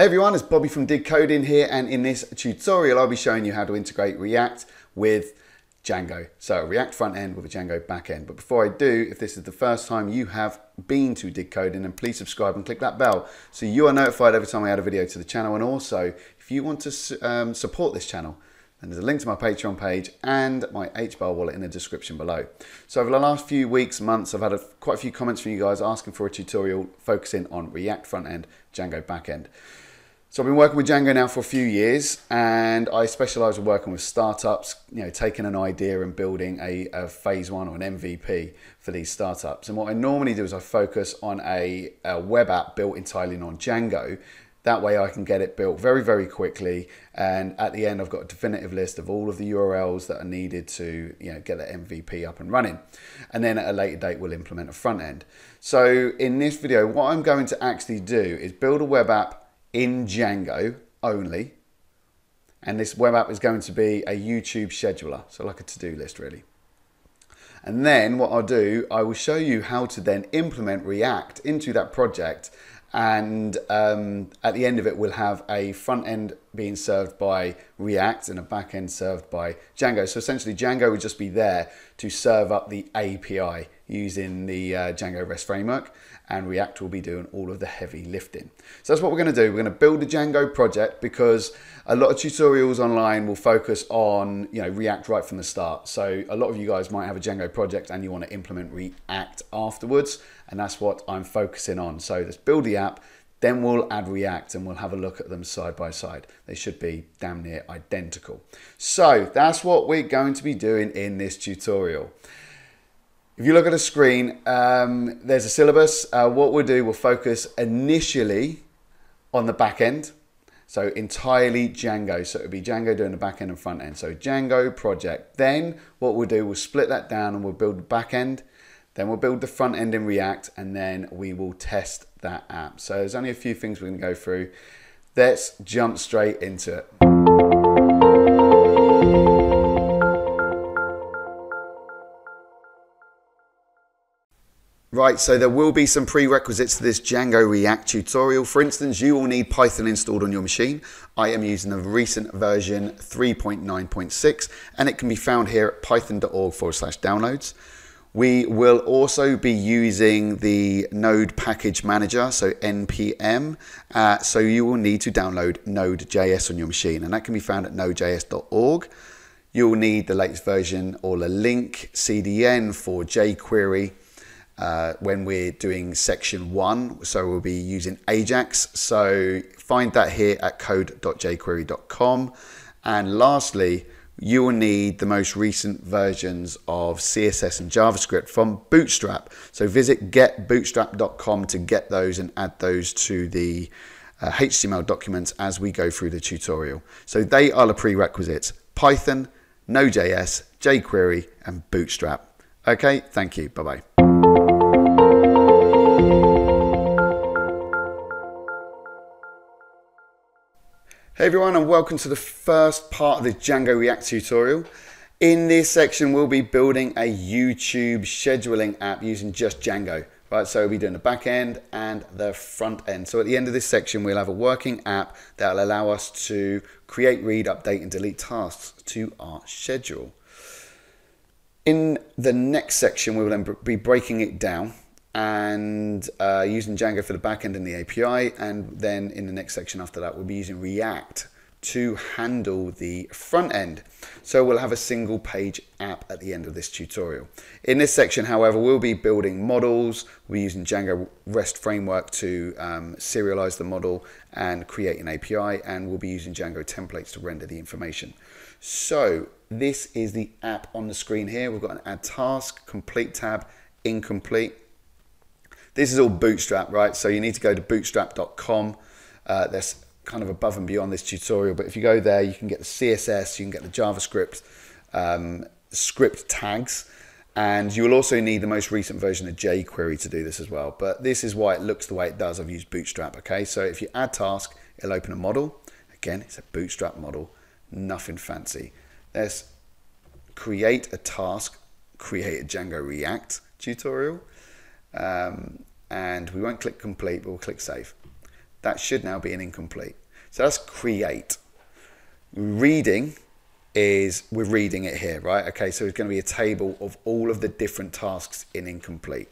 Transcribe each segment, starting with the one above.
Hey everyone, it's Bobby from Did Coding here and in this tutorial I'll be showing you how to integrate React with Django. So React front end with a Django back end. But before I do, if this is the first time you have been to Did Coding, then please subscribe and click that bell so you are notified every time I add a video to the channel. And also, if you want to um, support this channel, and there's a link to my Patreon page and my HBAR wallet in the description below. So over the last few weeks, months, I've had a, quite a few comments from you guys asking for a tutorial focusing on React front end, Django back end. So I've been working with Django now for a few years and I specialize in working with startups, you know, taking an idea and building a, a, phase one or an MVP for these startups. And what I normally do is I focus on a, a web app built entirely on Django that way I can get it built very, very quickly. And at the end, I've got a definitive list of all of the URLs that are needed to you know, get the MVP up and running. And then at a later date, we'll implement a front end. So in this video, what I'm going to actually do is build a web app in Django only. And this web app is going to be a YouTube scheduler. So like a to-do list really. And then what I'll do, I will show you how to then implement React into that project and um, at the end of it we'll have a front end being served by React and a back end served by Django. So essentially Django would just be there to serve up the API using the uh, Django REST framework and React will be doing all of the heavy lifting. So that's what we're going to do. We're going to build a Django project because a lot of tutorials online will focus on you know React right from the start. So a lot of you guys might have a Django project and you want to implement React afterwards and that's what I'm focusing on. So let's build the app, then we'll add React and we'll have a look at them side by side. They should be damn near identical. So that's what we're going to be doing in this tutorial. If you look at the screen, um, there's a syllabus. Uh, what we'll do, we'll focus initially on the back end. So entirely Django. So it'll be Django doing the back end and front end. So Django project. Then what we'll do, we'll split that down and we'll build the back end then we'll build the front end in React and then we will test that app. So there's only a few things we're gonna go through. Let's jump straight into it. Right, so there will be some prerequisites to this Django React tutorial. For instance, you will need Python installed on your machine. I am using the recent version 3.9.6 and it can be found here at python.org forward slash downloads. We will also be using the Node Package Manager, so NPM. Uh, so you will need to download Node.js on your machine, and that can be found at nodejs.org. You'll need the latest version or the link CDN for jQuery uh, when we're doing section one. So we'll be using Ajax. So find that here at code.jquery.com. And lastly, you will need the most recent versions of CSS and JavaScript from Bootstrap. So visit getbootstrap.com to get those and add those to the uh, HTML documents as we go through the tutorial. So they are the prerequisites, Python, Node.js, jQuery, and Bootstrap. Okay, thank you, bye-bye. Hey everyone and welcome to the first part of the Django React tutorial. In this section we'll be building a YouTube scheduling app using just Django. Right, so we'll be doing the back end and the front end. So at the end of this section we'll have a working app that will allow us to create, read, update and delete tasks to our schedule. In the next section we will then be breaking it down and uh, using Django for the backend and the API. And then in the next section after that, we'll be using React to handle the front end. So we'll have a single page app at the end of this tutorial. In this section, however, we'll be building models. We're using Django REST framework to um, serialize the model and create an API. And we'll be using Django templates to render the information. So this is the app on the screen here. We've got an add task, complete tab, incomplete. This is all Bootstrap, right? So you need to go to bootstrap.com. Uh, that's kind of above and beyond this tutorial, but if you go there, you can get the CSS, you can get the JavaScript um, script tags, and you will also need the most recent version of jQuery to do this as well. But this is why it looks the way it does. I've used Bootstrap, okay? So if you add task, it'll open a model. Again, it's a Bootstrap model, nothing fancy. Let's create a task, create a Django React tutorial. Um, and we won't click complete, but we'll click save. that should now be an incomplete. So that's create. Reading is we're reading it here, right? Okay, so it's going to be a table of all of the different tasks in incomplete.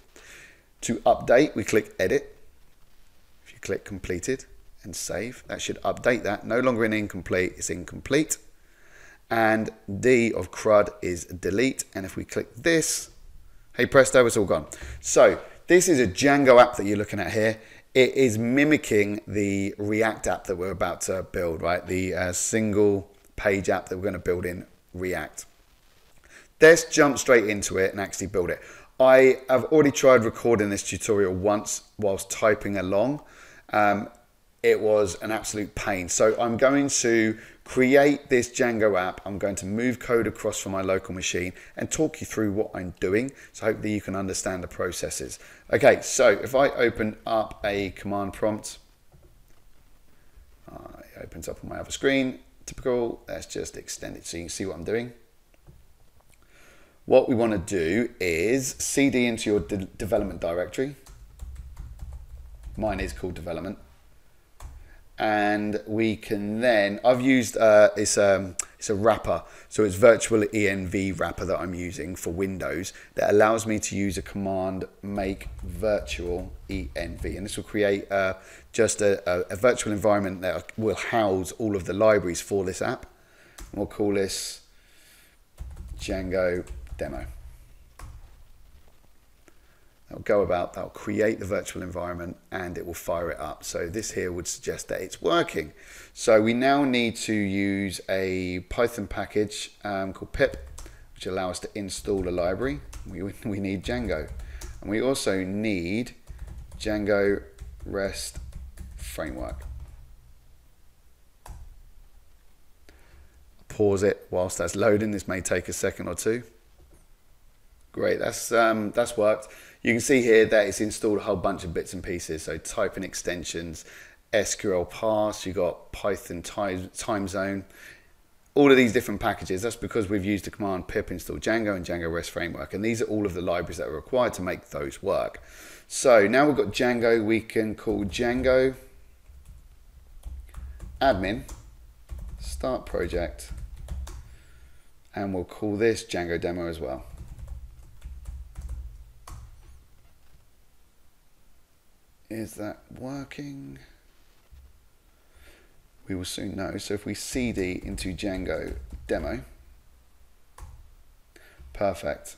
To update, we click edit. If you click completed and save, that should update that. No longer in incomplete, it's incomplete. And D of CRUD is delete. And if we click this, hey presto, it's all gone. So this is a Django app that you're looking at here. It is mimicking the React app that we're about to build, right? The uh, single page app that we're going to build in React. Let's jump straight into it and actually build it. I have already tried recording this tutorial once whilst typing along. Um, it was an absolute pain. So I'm going to create this Django app. I'm going to move code across from my local machine and talk you through what I'm doing. So hopefully you can understand the processes. Okay, so if I open up a command prompt, it opens up on my other screen typical. Let's just extend it so you can see what I'm doing. What we want to do is cd into your de development directory. Mine is called development. And we can then, I've used, uh, it's, um, it's a wrapper. So it's virtual env wrapper that I'm using for Windows that allows me to use a command make virtual env. And this will create uh, just a, a, a, virtual environment that will house all of the libraries for this app. And we'll call this Django demo. That'll go about, that'll create the virtual environment and it will fire it up. So this here would suggest that it's working. So we now need to use a Python package um, called pip, which allows us to install a library. We, we need Django. And we also need Django REST framework. Pause it whilst that's loading. This may take a second or two. Great, that's, um, that's worked. You can see here that it's installed a whole bunch of bits and pieces. So type typing extensions, SQL parse, you've got Python time, time zone, all of these different packages. That's because we've used the command pip install Django and Django REST framework. And these are all of the libraries that are required to make those work. So now we've got Django, we can call Django admin, start project, and we'll call this Django demo as well. Is that working? We will soon know. So if we cd into Django demo, perfect.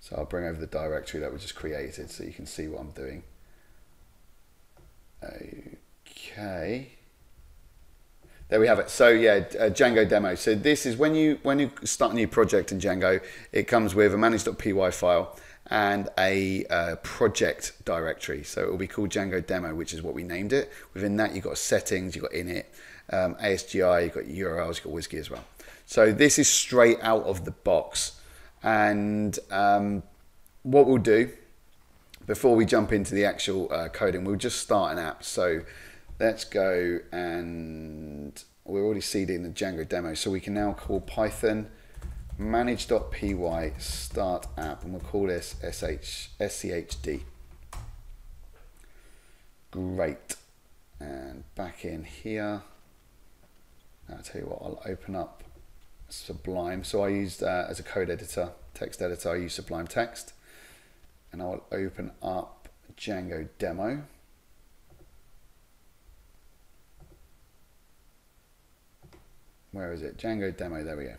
So I'll bring over the directory that we just created so you can see what I'm doing. Okay. There we have it. So yeah, uh, Django demo. So this is when you when you start a new project in Django, it comes with a manage.py file and a uh, project directory. So it will be called Django Demo, which is what we named it. Within that, you've got settings, you've got init, um, ASGI, you've got URLs, you've got WSGI as well. So this is straight out of the box. And um, what we'll do before we jump into the actual uh, coding, we'll just start an app. So let's go and we're already seeding the Django demo. So we can now call Python manage.py start app and we'll call this SH, SCHD. Great. And back in here, I'll tell you what, I'll open up Sublime. So I used uh, as a code editor, text editor, I use Sublime Text. And I will open up Django demo. Where is it? Django demo, there we go.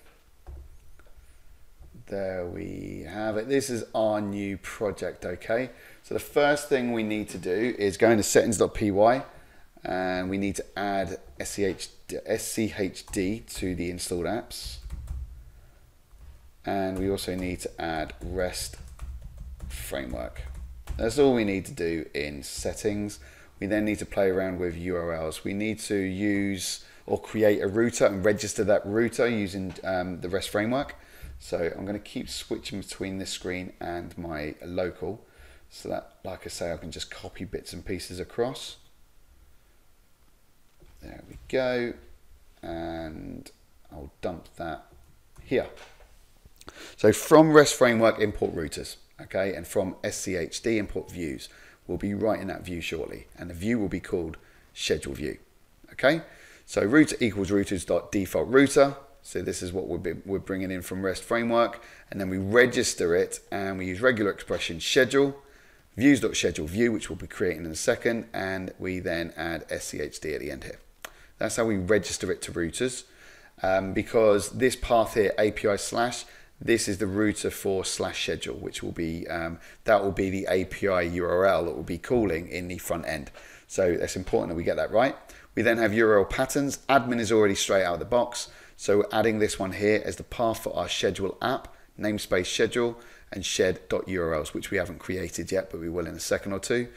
There we have it. This is our new project, okay? So the first thing we need to do is go into settings.py and we need to add SCH, SCHD to the installed apps. And we also need to add REST framework. That's all we need to do in settings. We then need to play around with URLs. We need to use or create a router and register that router using um, the REST framework. So I'm going to keep switching between this screen and my local so that, like I say, I can just copy bits and pieces across. There we go. And I'll dump that here. So from REST framework, import routers, okay? And from SCHD, import views. We'll be writing that view shortly. And the view will be called schedule view. Okay, so router equals routers.default router. So this is what we're, we're bringing in from REST framework. And then we register it and we use regular expression schedule, views.schedule view, which we'll be creating in a second. And we then add schd at the end here. That's how we register it to routers. Um, because this path here, API slash, this is the router for slash schedule, which will be, um, that will be the API URL that will be calling in the front end. So it's important that we get that right. We then have URL patterns. Admin is already straight out of the box. So we're adding this one here as the path for our schedule app, namespace schedule, and shed.urls, which we haven't created yet, but we will in a second or two.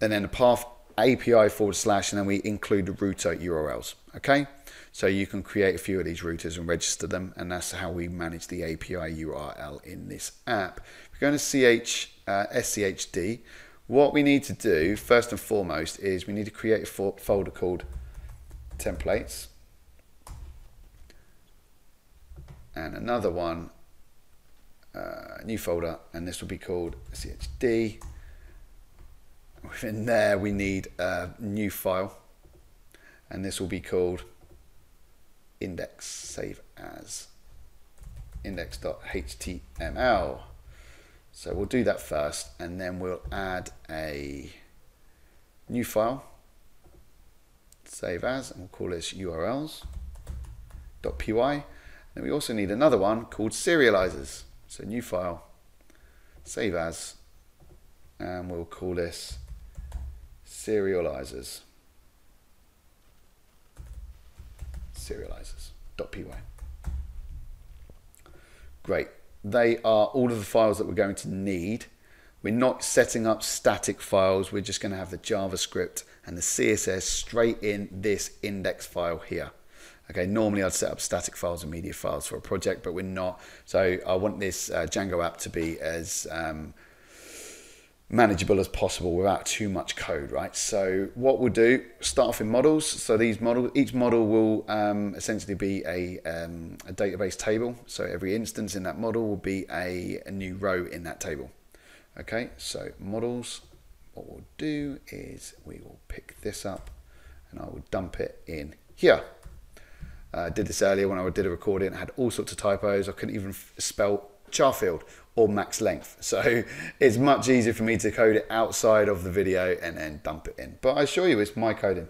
And then the path API forward slash, and then we include the router URLs. Okay, so you can create a few of these routers and register them, and that's how we manage the API URL in this app. If we're going to CH, uh, SCHD, what we need to do first and foremost is we need to create a folder called templates and another one, uh, new folder, and this will be called CHD. Within there, we need a new file, and this will be called index save as index.html. So we'll do that first and then we'll add a new file, save as, and we'll call this urls.py. We also need another one called serializers. So new file, save as, and we'll call this serializers. Serializers.py. Great they are all of the files that we're going to need. We're not setting up static files. We're just going to have the JavaScript and the CSS straight in this index file here. Okay, normally I'd set up static files and media files for a project, but we're not. So I want this uh, Django app to be as um, manageable as possible without too much code, right? So what we'll do, start off in models. So these models, each model will um, essentially be a, um, a, database table. So every instance in that model will be a, a, new row in that table. Okay, so models, what we'll do is we will pick this up and I will dump it in here. I uh, did this earlier when I did a recording, I had all sorts of typos. I couldn't even spell Charfield or max length. So it's much easier for me to code it outside of the video and then dump it in. But I assure you it's my coding.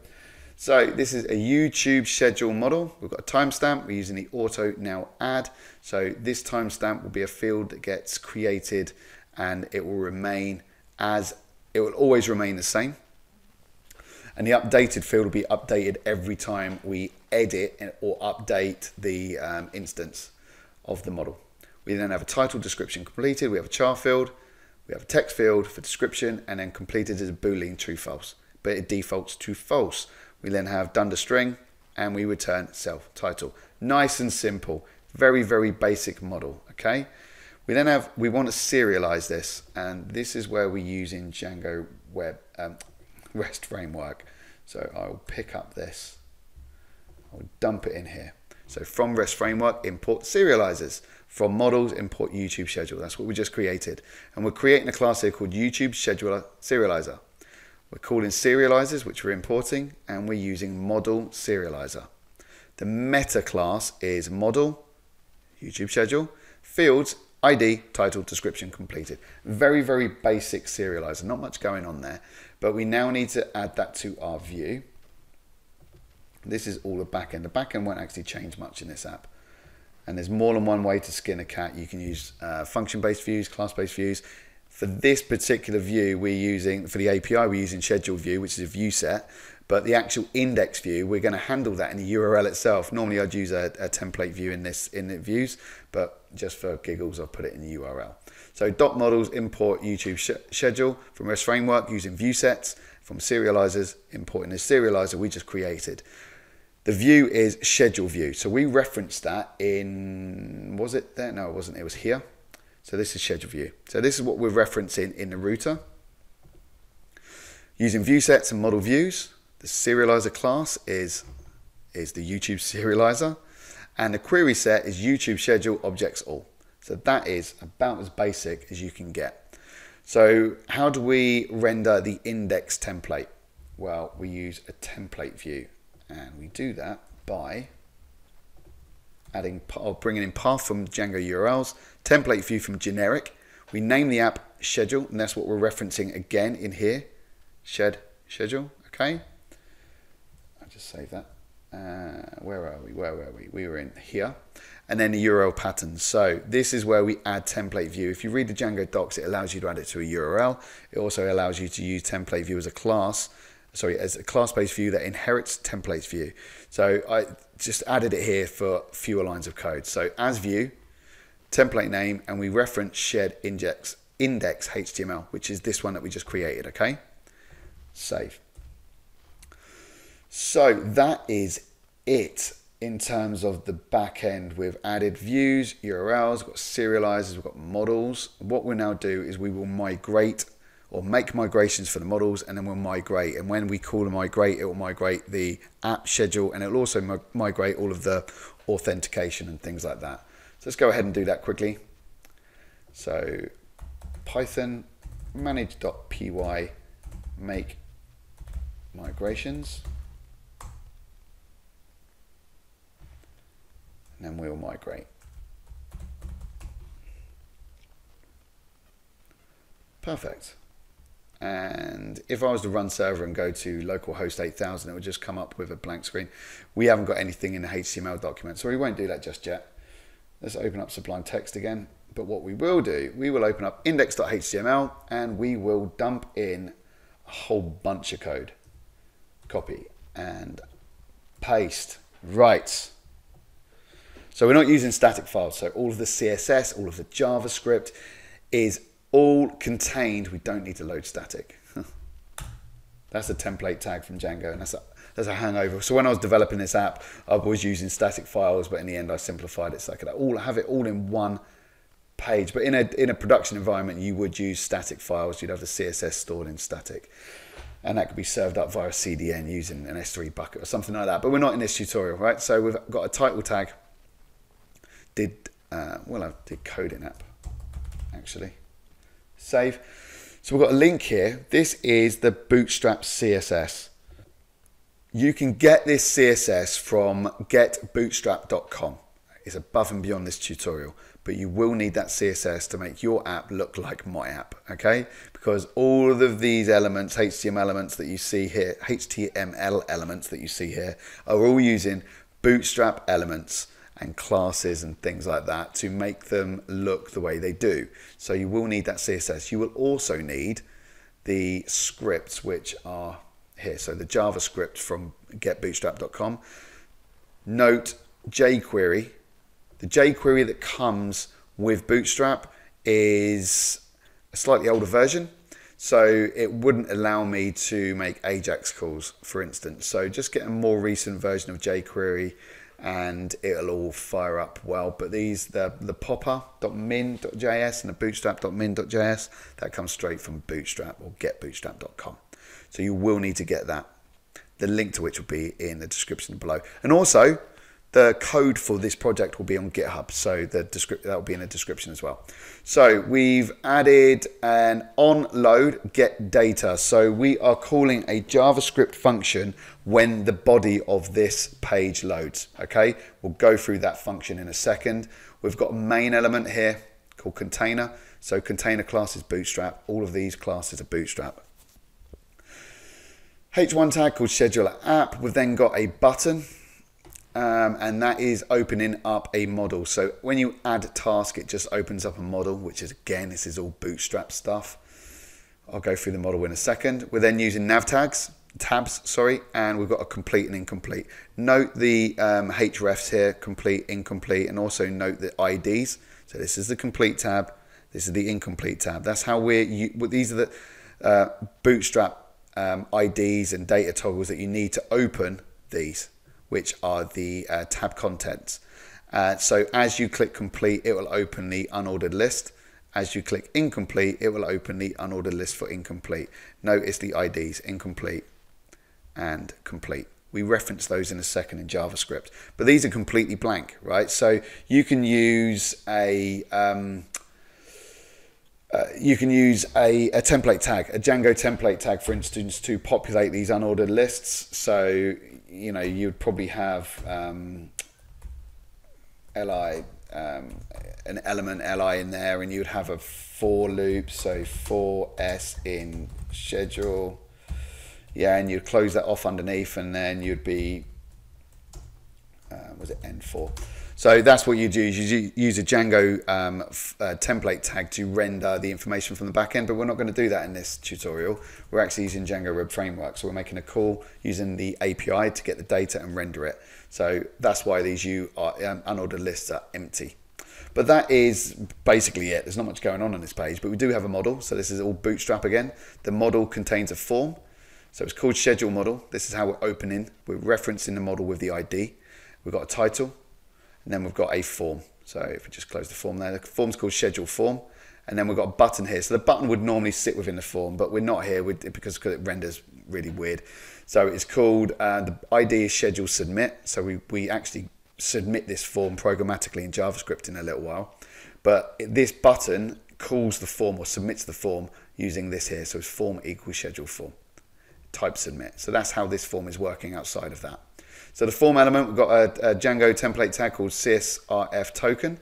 So this is a YouTube schedule model. We've got a timestamp. We're using the auto now add. So this timestamp will be a field that gets created and it will remain as, it will always remain the same. And the updated field will be updated every time we edit or update the um, instance of the model. We then have a title description completed. We have a char field. We have a text field for description and then completed is a boolean true false. But it defaults to false. We then have dunder string and we return self title. Nice and simple. Very, very basic model. Okay. We then have, we want to serialize this and this is where we use in Django web um, REST framework. So I'll pick up this. I'll dump it in here. So from REST framework, import serializers. From models, import YouTube schedule. That's what we just created. And we're creating a class here called YouTube Scheduler Serializer. We're calling serializers, which we're importing, and we're using model serializer. The meta class is model, YouTube schedule, fields, ID, title, description completed. Very, very basic serializer, not much going on there. But we now need to add that to our view. This is all the backend. The backend won't actually change much in this app and there's more than one way to skin a cat. You can use uh, function-based views, class-based views. For this particular view, we're using, for the API, we're using schedule view, which is a view set, but the actual index view, we're going to handle that in the URL itself. Normally I'd use a, a template view in this in the views, but just for giggles, I'll put it in the URL. So dot models import YouTube sh schedule from REST framework using view sets from serializers, importing this serializer we just created. The view is schedule view. So we referenced that in, was it there? No, it wasn't. It was here. So this is schedule view. So this is what we're referencing in the router. Using view sets and model views, the serializer class is, is the YouTube serializer. And the query set is YouTube schedule objects all. So that is about as basic as you can get. So how do we render the index template? Well, we use a template view and we do that by adding or bringing in path from Django URLs, template view from generic. We name the app schedule, and that's what we're referencing again in here. Shed schedule, okay? I'll just save that. Uh, where are we? Where were we? We were in here. And then the URL patterns. So this is where we add template view. If you read the Django docs, it allows you to add it to a URL. It also allows you to use template view as a class sorry, as a class-based view that inherits templates view. So I just added it here for fewer lines of code. So as view, template name, and we reference shared index, index HTML, which is this one that we just created, okay? Save. So that is it in terms of the back end. We've added views, URLs, we've got serializers, we've got models. What we'll now do is we will migrate or make migrations for the models and then we'll migrate. And when we call a migrate, it will migrate the app schedule and it will also migrate all of the authentication and things like that. So let's go ahead and do that quickly. So Python manage.py make migrations. And we'll migrate. Perfect. And if I was to run server and go to localhost 8000, it would just come up with a blank screen. We haven't got anything in the HTML document, so we won't do that just yet. Let's open up Sublime Text again. But what we will do, we will open up index.html and we will dump in a whole bunch of code. Copy and paste. Right. So we're not using static files. So all of the CSS, all of the JavaScript is all contained. We don't need to load static. that's a template tag from Django, and that's a, that's a hangover. So when I was developing this app, I was using static files, but in the end, I simplified it so I could all have it all in one page. But in a in a production environment, you would use static files. You'd have the CSS stored in static, and that could be served up via CDN using an S3 bucket or something like that. But we're not in this tutorial, right? So we've got a title tag. Did uh, well, I did coding app actually save. So we've got a link here. This is the Bootstrap CSS. You can get this CSS from getbootstrap.com. It's above and beyond this tutorial, but you will need that CSS to make your app look like my app, okay? Because all of these elements, HTML elements that you see here, HTML elements that you see here, are all using Bootstrap elements and classes and things like that to make them look the way they do. So you will need that CSS. You will also need the scripts which are here. So the JavaScript from getbootstrap.com. Note jQuery. The jQuery that comes with Bootstrap is a slightly older version. So it wouldn't allow me to make Ajax calls, for instance. So just get a more recent version of jQuery and it'll all fire up well. But these, the, the popper.min.js and the bootstrap.min.js, that comes straight from Bootstrap or getbootstrap.com. So you will need to get that. The link to which will be in the description below. And also, the code for this project will be on GitHub, so the that will be in the description as well. So we've added an onload get data. So we are calling a JavaScript function when the body of this page loads. Okay, we'll go through that function in a second. We've got a main element here called container. So container class is Bootstrap. All of these classes are Bootstrap. H1 tag called scheduler app. We've then got a button um, and that is opening up a model. So when you add a task, it just opens up a model, which is again, this is all bootstrap stuff. I'll go through the model in a second. We're then using nav tags, tabs, sorry, and we've got a complete and incomplete. Note the um, hrefs here, complete, incomplete, and also note the IDs. So this is the complete tab, this is the incomplete tab. That's how we're, you, these are the uh, bootstrap um, IDs and data toggles that you need to open these which are the uh, tab contents. Uh, so as you click complete, it will open the unordered list. As you click incomplete, it will open the unordered list for incomplete. Notice the IDs, incomplete and complete. We reference those in a second in JavaScript, but these are completely blank, right? So you can use a, um, uh, you can use a, a template tag, a Django template tag, for instance, to populate these unordered lists. So, you know, you'd probably have um, li um, an element li in there, and you'd have a for loop. So for s in schedule, yeah, and you'd close that off underneath, and then you'd be uh, was it endfor? So that's what you do. You use a Django um, uh, template tag to render the information from the backend, but we're not going to do that in this tutorial. We're actually using Django Web Framework. So we're making a call using the API to get the data and render it. So that's why these U are, um, unordered lists are empty. But that is basically it. There's not much going on on this page, but we do have a model. So this is all Bootstrap again. The model contains a form. So it's called schedule model. This is how we're opening. We're referencing the model with the ID. We've got a title, and then we've got a form. So if we just close the form there, the form's called schedule form. And then we've got a button here. So the button would normally sit within the form, but we're not here because it renders really weird. So it's called, uh, the ID is schedule submit. So we, we actually submit this form programmatically in JavaScript in a little while. But this button calls the form or submits the form using this here. So it's form equals schedule form, type submit. So that's how this form is working outside of that. So the form element, we've got a, a Django template tag called CSRF token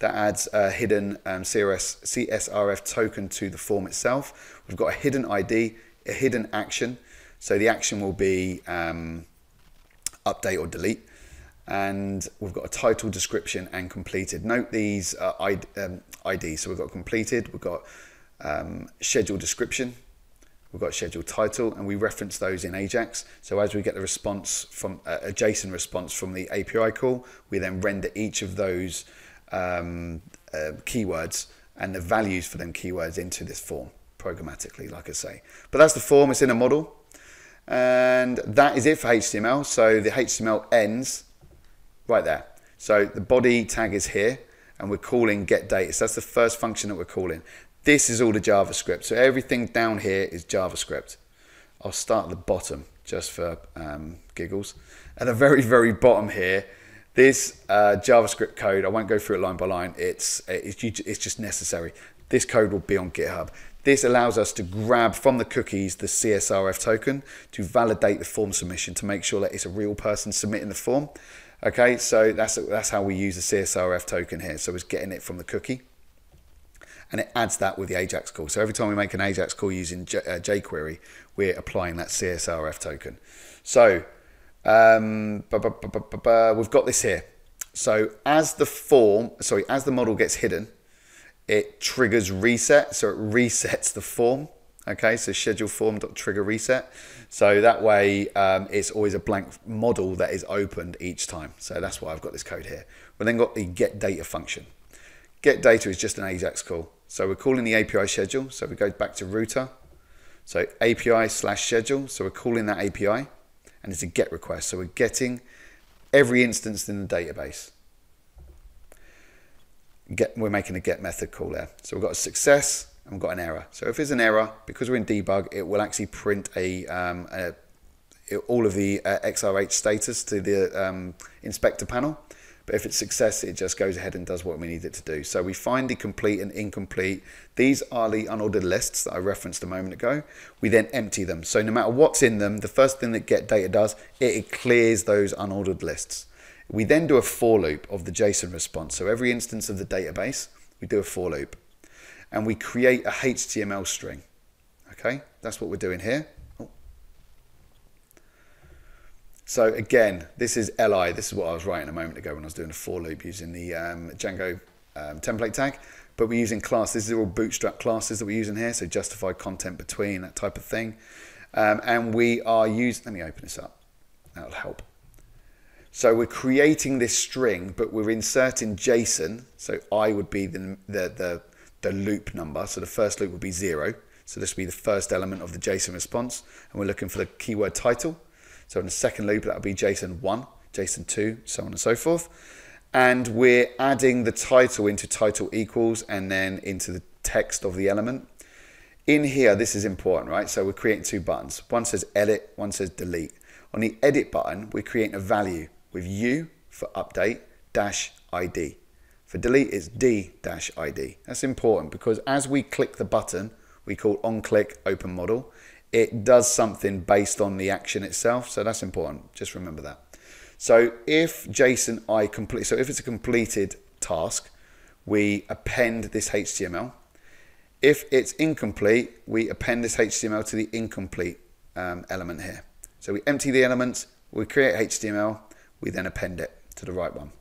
that adds a hidden um, CRS, CSRF token to the form itself. We've got a hidden ID, a hidden action. So the action will be um, update or delete. And we've got a title, description, and completed. Note these uh, ID, um, IDs. So we've got completed, we've got um, schedule description, we've got scheduled title, and we reference those in Ajax. So as we get the response from uh, a JSON response from the API call, we then render each of those um, uh, keywords and the values for them keywords into this form programmatically, like I say. But that's the form, it's in a model. And that is it for HTML. So the HTML ends right there. So the body tag is here and we're calling get data. So that's the first function that we're calling. This is all the JavaScript. So everything down here is JavaScript. I'll start at the bottom just for um, giggles. At the very, very bottom here, this uh, JavaScript code, I won't go through it line by line. It's, it's, it's just necessary. This code will be on GitHub. This allows us to grab from the cookies the CSRF token to validate the form submission to make sure that it's a real person submitting the form. Okay, so that's, that's how we use the CSRF token here. So it's getting it from the cookie and it adds that with the Ajax call. So every time we make an Ajax call using J, uh, jQuery, we're applying that CSRF token. So um, we've got this here. So as the form, sorry, as the model gets hidden, it triggers reset. So it resets the form. Okay, so schedule form dot trigger reset. So that way um, it's always a blank model that is opened each time. So that's why I've got this code here. We then got the get data function. Get data is just an Ajax call. So we're calling the API schedule. So we go back to router. So API slash schedule. So we're calling that API and it's a get request. So we're getting every instance in the database. Get, we're making a get method call there. So we've got a success and we've got an error. So if there's an error, because we're in debug, it will actually print a, um, a all of the uh, XRH status to the um, inspector panel. But if it's success, it just goes ahead and does what we need it to do. So we find the complete and incomplete. These are the unordered lists that I referenced a moment ago. We then empty them. So no matter what's in them, the first thing that get data does, it, it clears those unordered lists. We then do a for loop of the JSON response. So every instance of the database, we do a for loop. And we create a HTML string. Okay, that's what we're doing here. So again, this is li. This is what I was writing a moment ago when I was doing a for loop using the um, Django um, template tag. But we're using class. This is all bootstrap classes that we're using here. So justified content between, that type of thing. Um, and we are using, let me open this up. That'll help. So we're creating this string, but we're inserting JSON. So I would be the, the, the, the loop number. So the first loop would be zero. So this would be the first element of the JSON response. And we're looking for the keyword title. So in the second loop, that'll be JSON 1, JSON 2, so on and so forth. And we're adding the title into title equals and then into the text of the element. In here, this is important, right? So we're creating two buttons. One says edit, one says delete. On the edit button, we're creating a value with U for update dash ID. For delete, it's D dash ID. That's important because as we click the button, we call on-click open model, it does something based on the action itself. So that's important. Just remember that. So if JSON I complete, so if it's a completed task, we append this HTML. If it's incomplete, we append this HTML to the incomplete um, element here. So we empty the elements, we create HTML, we then append it to the right one.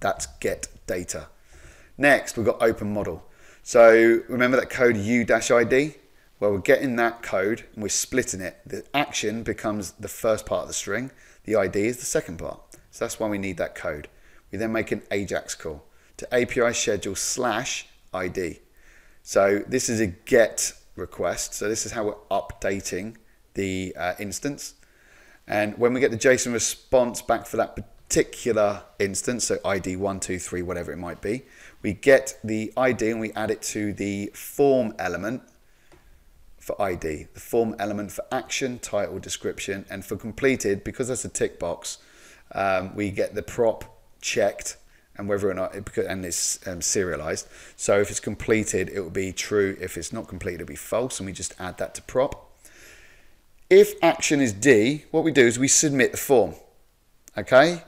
That's get data. Next, we've got open model. So remember that code u-id? Well, we're getting that code and we're splitting it. The action becomes the first part of the string. The ID is the second part. So that's why we need that code. We then make an AJAX call to API schedule slash ID. So this is a get request. So this is how we're updating the uh, instance. And when we get the JSON response back for that particular instance, so ID 123, whatever it might be, we get the ID and we add it to the form element for ID, the form element for action, title, description, and for completed, because that's a tick box, um, we get the prop checked and whether or not it and it's um, serialized. So if it's completed, it will be true. If it's not completed, it'll be false, and we just add that to prop. If action is D, what we do is we submit the form, okay?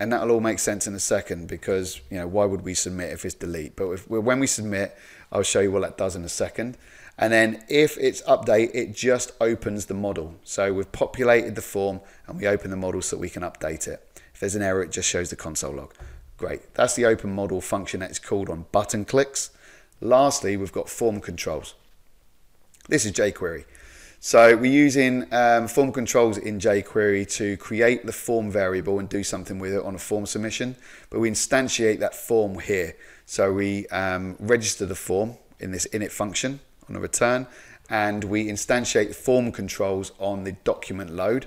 And that'll all make sense in a second because, you know, why would we submit if it's delete? But if, when we submit, I'll show you what that does in a second. And then if it's update, it just opens the model. So we've populated the form and we open the model so we can update it. If there's an error, it just shows the console log. Great. That's the open model function that's called on button clicks. Lastly, we've got form controls. This is jQuery. So we're using um, form controls in jQuery to create the form variable and do something with it on a form submission. But we instantiate that form here. So we um, register the form in this init function on a return, and we instantiate form controls on the document load.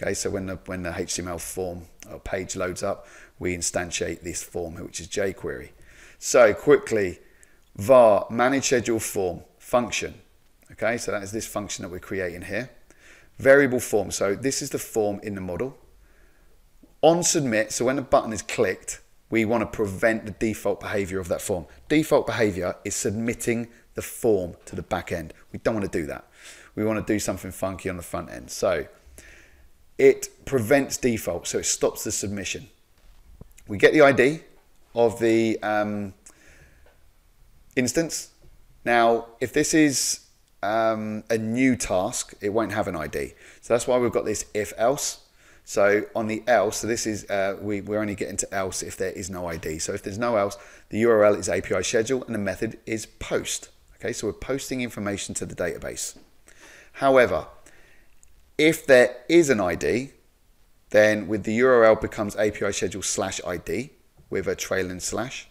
Okay, so when the when the HTML form or page loads up, we instantiate this form, which is jQuery. So quickly, var manage schedule form function Okay, so that is this function that we're creating here. Variable form, so this is the form in the model. On submit, so when the button is clicked, we want to prevent the default behavior of that form. Default behavior is submitting the form to the back end. We don't want to do that. We want to do something funky on the front end. So it prevents default, so it stops the submission. We get the ID of the um, instance. Now, if this is um, a new task, it won't have an ID. So that's why we've got this if else. So on the else, so this is, uh, we, we're only getting to else if there is no ID. So if there's no else, the URL is API schedule and the method is post. Okay, so we're posting information to the database. However, if there is an ID, then with the URL becomes API schedule slash ID with a trailing slash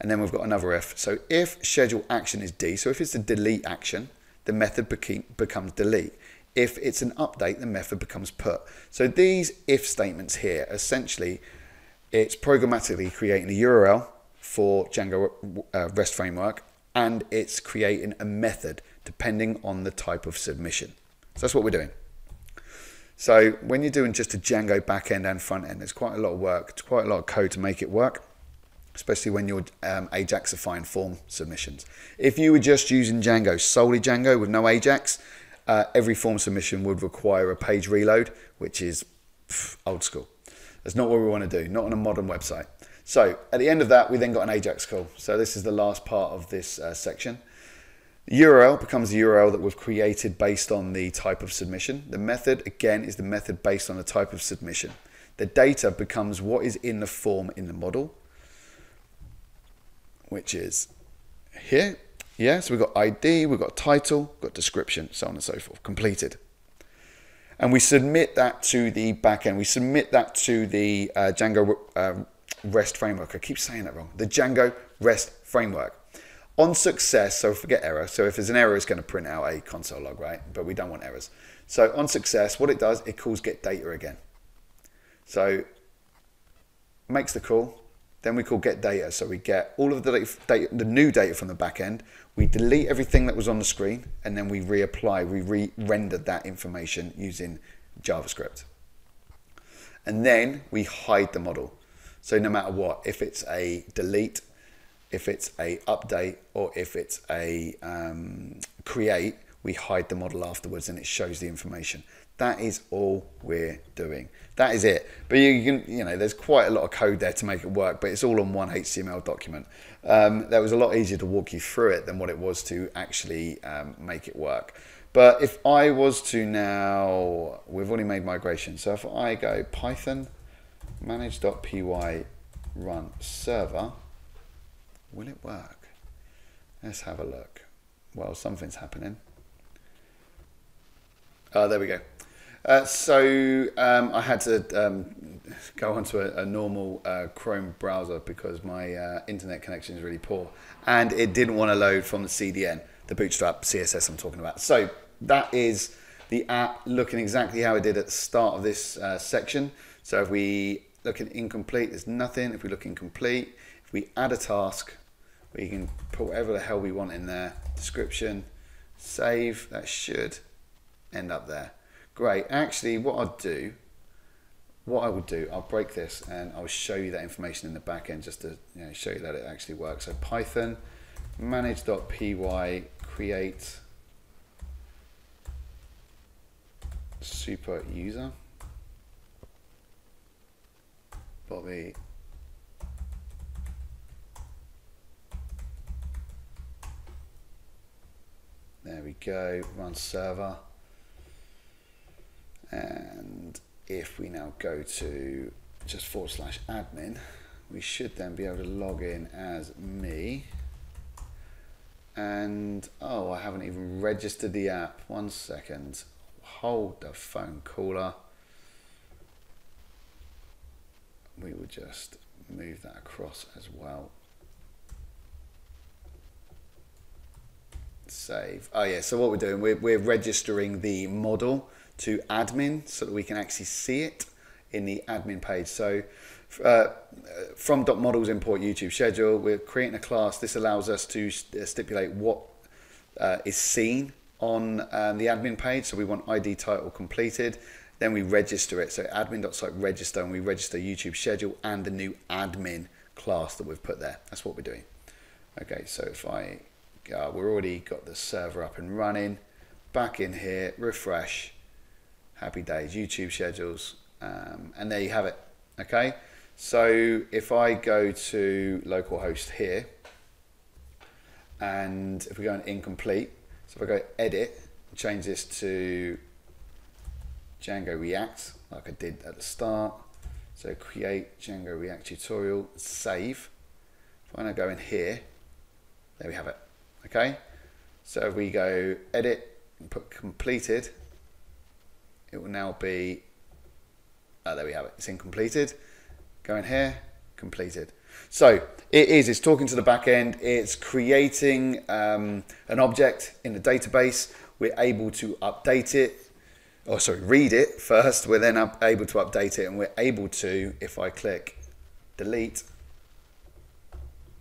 and then we've got another if. So if schedule action is D, so if it's a delete action, the method becomes delete. If it's an update, the method becomes put. So these if statements here, essentially, it's programmatically creating a URL for Django uh, REST framework, and it's creating a method depending on the type of submission. So that's what we're doing. So when you're doing just a Django backend and front end, there's quite a lot of work, it's quite a lot of code to make it work especially when you're um, Ajaxifying form submissions. If you were just using Django, solely Django with no Ajax, uh, every form submission would require a page reload, which is pff, old school. That's not what we want to do, not on a modern website. So at the end of that, we then got an Ajax call. So this is the last part of this uh, section. URL becomes the URL that we've created based on the type of submission. The method, again, is the method based on the type of submission. The data becomes what is in the form in the model which is here. Yeah, so we've got ID, we've got title, we've got description, so on and so forth, completed. And we submit that to the backend. We submit that to the uh, Django uh, REST framework. I keep saying that wrong. The Django REST framework. On success, so forget error. So if there's an error, it's going to print out a console log, right? But we don't want errors. So on success, what it does, it calls get data again. So makes the call, then we call get data. So we get all of the data, the new data from the back end. We delete everything that was on the screen, and then we reapply, we re-render that information using JavaScript. And then we hide the model. So no matter what, if it's a delete, if it's a update, or if it's a um, create, we hide the model afterwards and it shows the information. That is all we're doing. That is it. But you can, you know, there's quite a lot of code there to make it work, but it's all on one HTML document. Um, that was a lot easier to walk you through it than what it was to actually um, make it work. But if I was to now, we've already made migration. So if I go Python manage.py run server, will it work? Let's have a look. Well, something's happening. Oh, there we go. Uh, so um, I had to um, go onto a, a normal uh, Chrome browser because my uh, internet connection is really poor, and it didn't want to load from the CDN, the Bootstrap CSS I'm talking about. So that is the app looking exactly how it did at the start of this uh, section. So if we look at incomplete, there's nothing. If we look incomplete, if we add a task, we can put whatever the hell we want in there. Description, save. That should end up there. Great. Actually, what I'll do, what I will do, I'll break this and I'll show you that information in the back end just to you know, show you that it actually works. So Python manage.py create super user Bobby there we go run server and if we now go to just forward slash admin, we should then be able to log in as me. And oh, I haven't even registered the app. One second. Hold the phone caller. We will just move that across as well. Save. Oh yeah, so what we're doing, we're, we're registering the model to admin so that we can actually see it in the admin page. So uh, from .models import YouTube schedule, we're creating a class. This allows us to uh, stipulate what uh, is seen on um, the admin page. So we want ID title completed. Then we register it. So admin.site register and we register YouTube schedule and the new admin class that we've put there. That's what we're doing. Okay, so if I, uh, we're already got the server up and running. Back in here, refresh happy days, YouTube schedules, um, and there you have it. Okay, so if I go to localhost here, and if we go in incomplete, so if I go edit, change this to Django React, like I did at the start. So create Django React tutorial, save. If I now go in here, there we have it. Okay, so if we go edit and put completed, it will now be, oh, there we have it, it's in completed. Go in here, completed. So it is, it's talking to the back end, it's creating um, an object in the database. We're able to update it, or sorry, read it first. We're then able to update it and we're able to, if I click delete,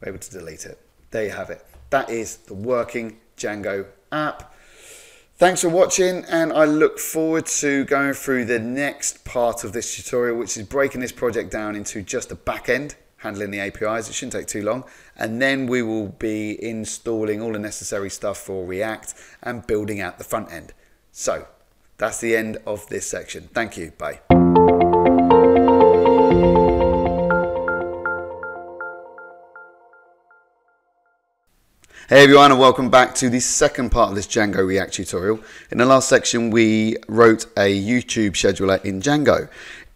we're able to delete it. There you have it. That is the working Django app. Thanks for watching and I look forward to going through the next part of this tutorial which is breaking this project down into just a back end handling the APIs. It shouldn't take too long. And then we will be installing all the necessary stuff for React and building out the front end. So that's the end of this section. Thank you. Bye. Hey everyone and welcome back to the second part of this Django React tutorial. In the last section we wrote a YouTube scheduler in Django.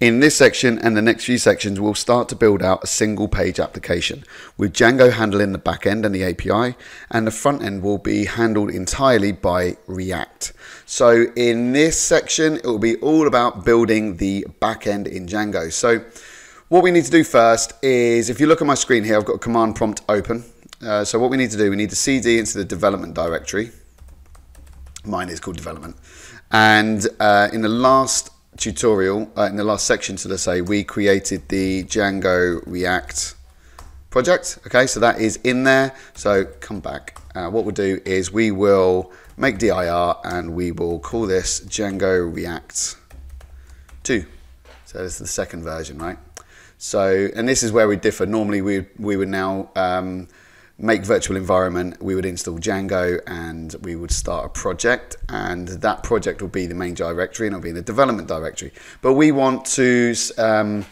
In this section and the next few sections we'll start to build out a single page application with Django handling the backend and the API and the front end will be handled entirely by React. So in this section it will be all about building the backend in Django. So what we need to do first is if you look at my screen here I've got a command prompt open uh, so what we need to do, we need to cd into the development directory. Mine is called development. And uh, in the last tutorial, uh, in the last section, so let's say, we created the Django React project. Okay, so that is in there. So come back. Uh, what we'll do is we will make dir and we will call this Django React 2. So this is the second version, right? So, and this is where we differ. Normally, we we would now um, make virtual environment. We would install Django, and we would start a project, and that project will be the main directory, and it'll be in the development directory. But we want to um,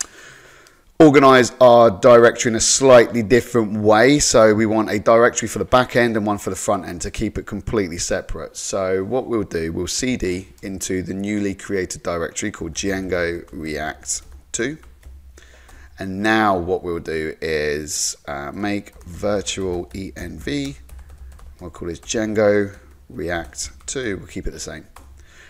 organize our directory in a slightly different way. So we want a directory for the back end and one for the front end to keep it completely separate. So what we'll do, we'll cd into the newly created directory called Django React 2. And now what we'll do is uh, make virtual env. We'll call this Django React 2. We'll keep it the same.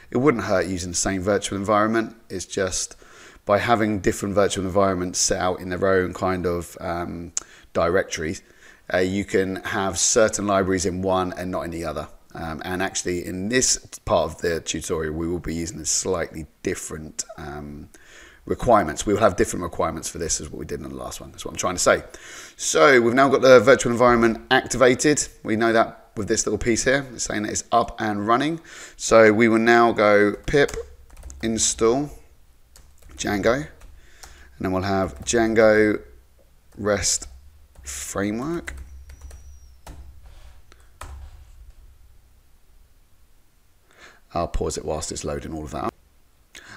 It wouldn't hurt using the same virtual environment. It's just by having different virtual environments set out in their own kind of um, directories, uh, you can have certain libraries in one and not in the other. Um, and actually, in this part of the tutorial, we will be using a slightly different um, requirements. We will have different requirements for this as what we did in the last one. That's what I'm trying to say. So we've now got the virtual environment activated. We know that with this little piece here, it's saying that it's up and running. So we will now go pip install Django. And then we'll have Django REST framework. I'll pause it whilst it's loading all of that.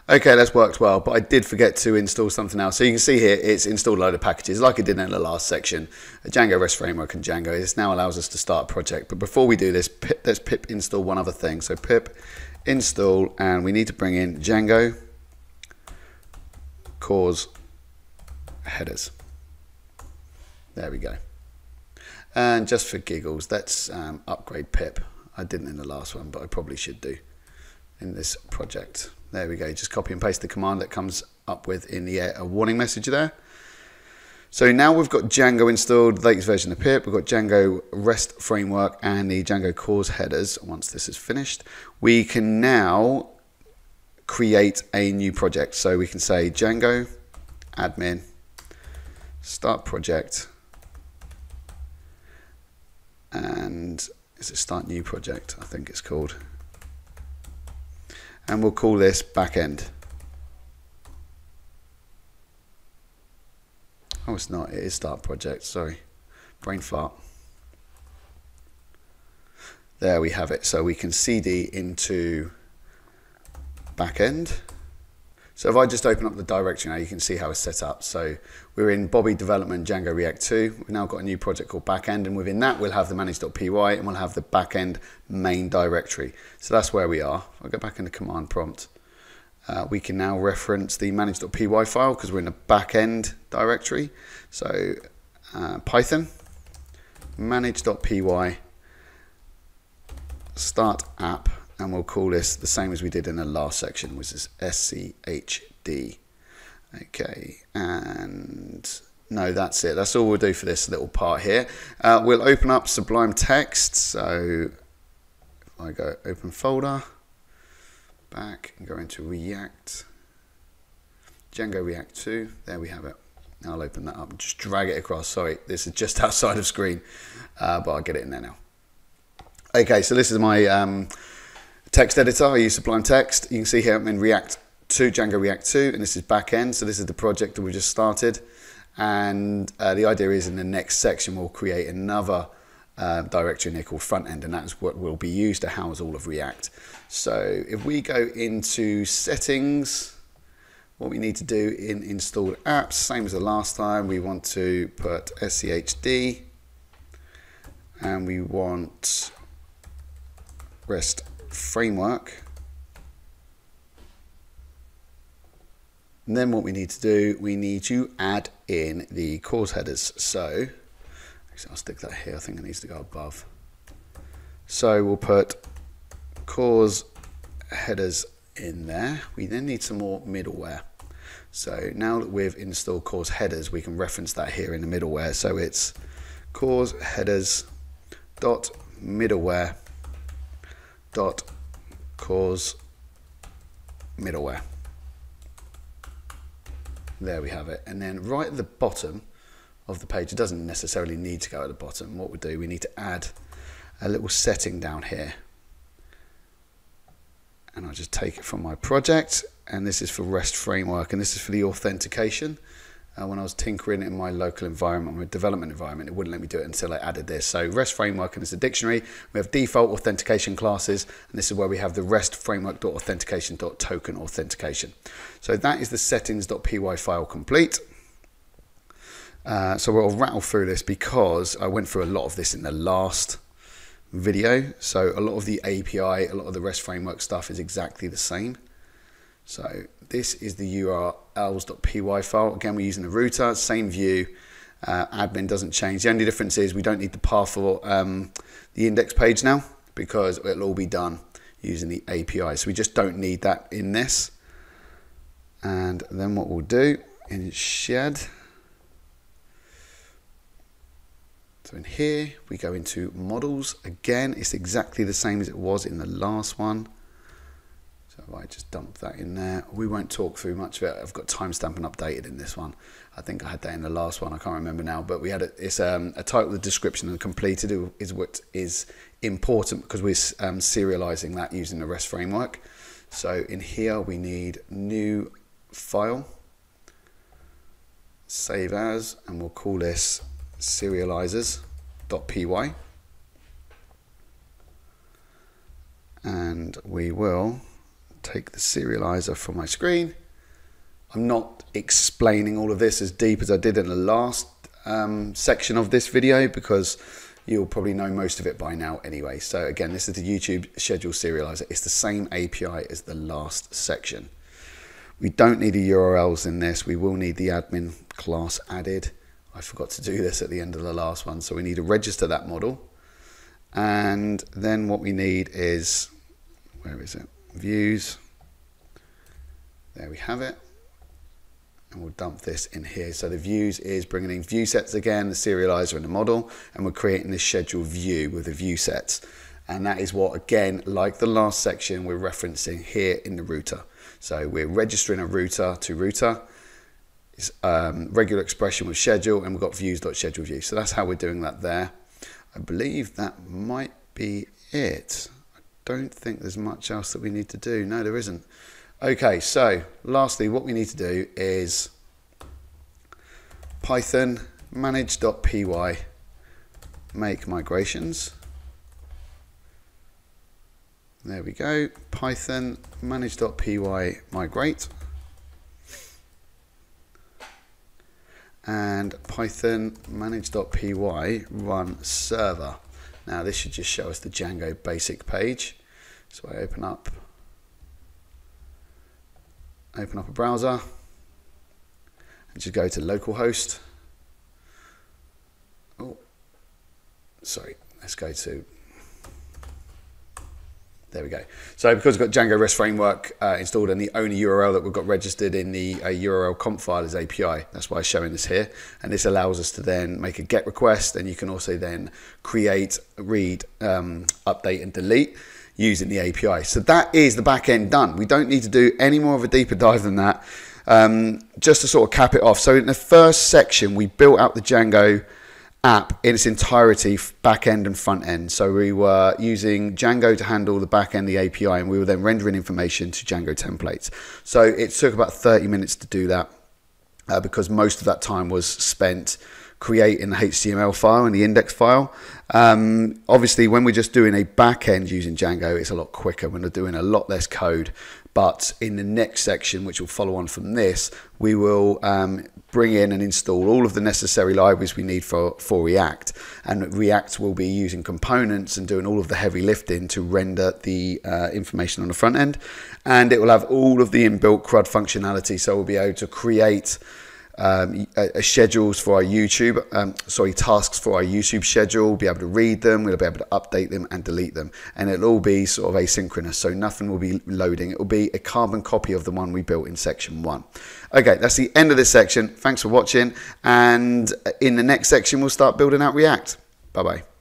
Okay, that's worked well, but I did forget to install something else. So you can see here, it's installed a load of packages like it did in the last section, a Django REST framework and Django. This now allows us to start a project. But before we do this, pip, let's pip install one other thing. So pip install, and we need to bring in Django CORS headers. There we go. And just for giggles, let's um, upgrade pip. I didn't in the last one, but I probably should do in this project. There we go. Just copy and paste the command that comes up with in the a warning message there. So now we've got Django installed, latest version of pip. We've got Django REST framework and the Django CORS headers. Once this is finished, we can now create a new project. So we can say Django admin start project and is it start new project I think it's called and we'll call this backend oh it's not. It is start project. Sorry. Brain fart. There we have it. So we can cd into backend. So if I just open up the directory now, you can see how it's set up. So we're in Bobby Development Django React 2. We've now got a new project called Backend, and within that, we'll have the manage.py and we'll have the backend main directory. So that's where we are. I'll go back in the command prompt. Uh, we can now reference the manage.py file because we're in the backend directory. So uh, Python manage.py start app and we'll call this the same as we did in the last section, which is SCHD. Okay, and no, that's it. That's all we'll do for this little part here. Uh, we'll open up Sublime Text. So if I go open folder, back and go into React, Django React 2, there we have it. I'll open that up just drag it across. Sorry, this is just outside of screen, uh, but I'll get it in there now. Okay, so this is my um, Text editor, I use Sublime Text. You can see here I'm in React 2, Django React 2, and this is backend. So this is the project that we just started. And uh, the idea is in the next section, we'll create another uh, directory in here called front end, and that's what will be used to house all of React. So if we go into settings, what we need to do in installed apps, same as the last time, we want to put SCHD, and we want REST framework. And then what we need to do, we need to add in the CORS headers. So, I'll stick that here, I think it needs to go above. So we'll put CORS headers in there. We then need some more middleware. So now that we've installed CORS headers, we can reference that here in the middleware. So it's CORS headers dot middleware dot CORS middleware. There we have it. And then right at the bottom of the page, it doesn't necessarily need to go at the bottom. What we do, we need to add a little setting down here. And I'll just take it from my project. And this is for REST framework. And this is for the authentication. Uh, when I was tinkering in my local environment, my development environment, it wouldn't let me do it until I added this. So REST framework and it's a dictionary. We have default authentication classes, and this is where we have the REST framework.authentication.token authentication. Dot token authentication. So that is the settings.py file complete. Uh, so we'll rattle through this because I went through a lot of this in the last video. So a lot of the API, a lot of the REST framework stuff is exactly the same. So this is the urls.py file. Again, we're using the router, same view. Uh, admin doesn't change. The only difference is we don't need the path for um, the index page now because it'll all be done using the API. So we just don't need that in this. And then what we'll do in shed. So in here, we go into models. Again, it's exactly the same as it was in the last one. I just dump that in there. We won't talk through much of it. I've got timestamp and updated in this one. I think I had that in the last one. I can't remember now, but we had a, it's um, a title, the description, and completed is what is important because we're um, serializing that using the REST framework. So in here we need new file, save as, and we'll call this serializers.py. And we will take the serializer from my screen. I'm not explaining all of this as deep as I did in the last um, section of this video because you'll probably know most of it by now anyway. So again, this is the YouTube schedule serializer. It's the same API as the last section. We don't need the URLs in this. We will need the admin class added. I forgot to do this at the end of the last one. So we need to register that model. And then what we need is, where is it? Views. There we have it. And we'll dump this in here. So the views is bringing in view sets again, the serializer and the model, and we're creating this schedule view with the view sets. And that is what, again, like the last section, we're referencing here in the router. So we're registering a router to router, it's, um, regular expression with schedule, and we've got views.schedule view. So that's how we're doing that there. I believe that might be it don't think there's much else that we need to do. No, there isn't. Okay, so lastly, what we need to do is Python manage.py make migrations. There we go. Python manage.py migrate. And Python manage.py run server. Now this should just show us the Django basic page. So I open up, open up a browser and just go to localhost. Oh, sorry, let's go to there we go. So because we've got Django REST framework uh, installed and the only URL that we've got registered in the uh, URL conf file is API. That's why I'm showing this here. And this allows us to then make a GET request and you can also then create, read, um, update and delete using the API. So that is the back end done. We don't need to do any more of a deeper dive than that. Um, just to sort of cap it off. So in the first section, we built out the Django app in its entirety, back end and front end. So we were using Django to handle the back end, the API, and we were then rendering information to Django templates. So it took about 30 minutes to do that uh, because most of that time was spent creating the HTML file and the index file. Um, obviously, when we're just doing a back end using Django, it's a lot quicker when we're doing a lot less code. But in the next section, which will follow on from this, we will um, bring in and install all of the necessary libraries we need for, for React. And React will be using components and doing all of the heavy lifting to render the uh, information on the front end. And it will have all of the inbuilt CRUD functionality. So we'll be able to create um, schedules for our YouTube, um, sorry, tasks for our YouTube schedule. We'll be able to read them, we'll be able to update them and delete them. And it'll all be sort of asynchronous, so nothing will be loading. It will be a carbon copy of the one we built in section one. Okay, that's the end of this section. Thanks for watching. And in the next section, we'll start building out React. Bye bye.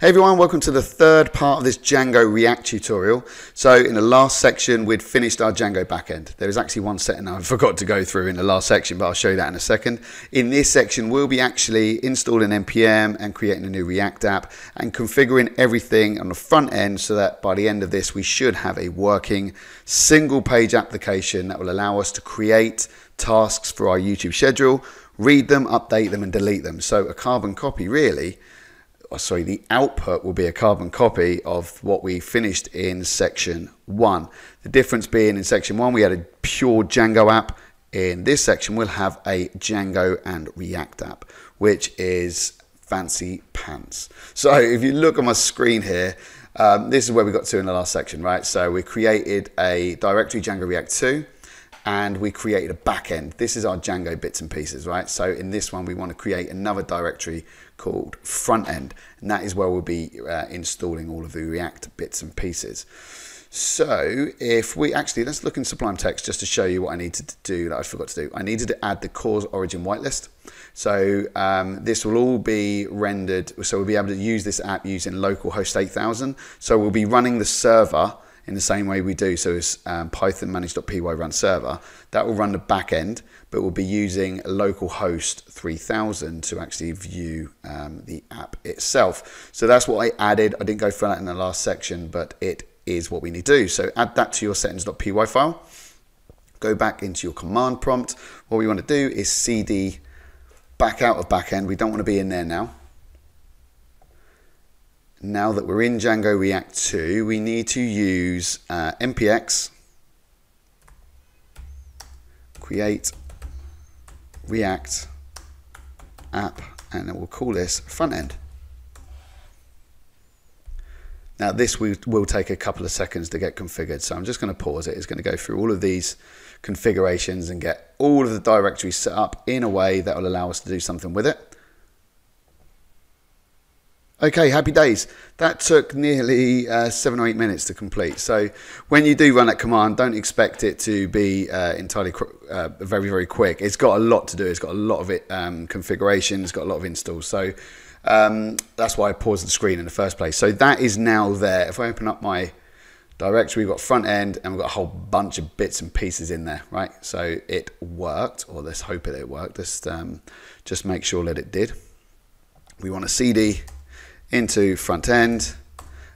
Hey everyone, welcome to the third part of this Django React tutorial. So in the last section, we'd finished our Django backend. There was actually one setting I forgot to go through in the last section, but I'll show you that in a second. In this section, we'll be actually installing NPM and creating a new React app and configuring everything on the front end so that by the end of this, we should have a working single page application that will allow us to create tasks for our YouTube schedule, read them, update them and delete them. So a carbon copy really sorry, the output will be a carbon copy of what we finished in section one. The difference being in section one, we had a pure Django app. In this section, we'll have a Django and React app, which is fancy pants. So if you look on my screen here, um, this is where we got to in the last section, right? So we created a directory Django React 2 and we created a backend. This is our Django bits and pieces, right? So in this one, we want to create another directory called front end, and that is where we'll be uh, installing all of the React bits and pieces. So if we actually, let's look in Sublime Text just to show you what I needed to do that I forgot to do. I needed to add the CORS origin whitelist. So um, this will all be rendered, so we'll be able to use this app using localhost 8000. So we'll be running the server in the same way we do. So it's um, Python manage.py run server. That will run the back end, but we'll be using localhost 3000 to actually view um, the app itself. So that's what I added. I didn't go through that in the last section, but it is what we need to do. So add that to your settings.py file. Go back into your command prompt. What we want to do is cd back out of backend. We don't want to be in there now now that we're in Django React 2, we need to use uh, npx create React app, and then we'll call this front end. Now this will take a couple of seconds to get configured, so I'm just going to pause it. It's going to go through all of these configurations and get all of the directories set up in a way that will allow us to do something with it. Okay, happy days. That took nearly uh, seven or eight minutes to complete. So when you do run that command, don't expect it to be uh, entirely uh, very, very quick. It's got a lot to do. It's got a lot of it um, configuration. It's got a lot of installs. So um, that's why I paused the screen in the first place. So that is now there. If I open up my directory, we've got front end and we've got a whole bunch of bits and pieces in there, right? So it worked, or let's hope it, it worked. Just, um, just make sure that it did. We want a CD into front end,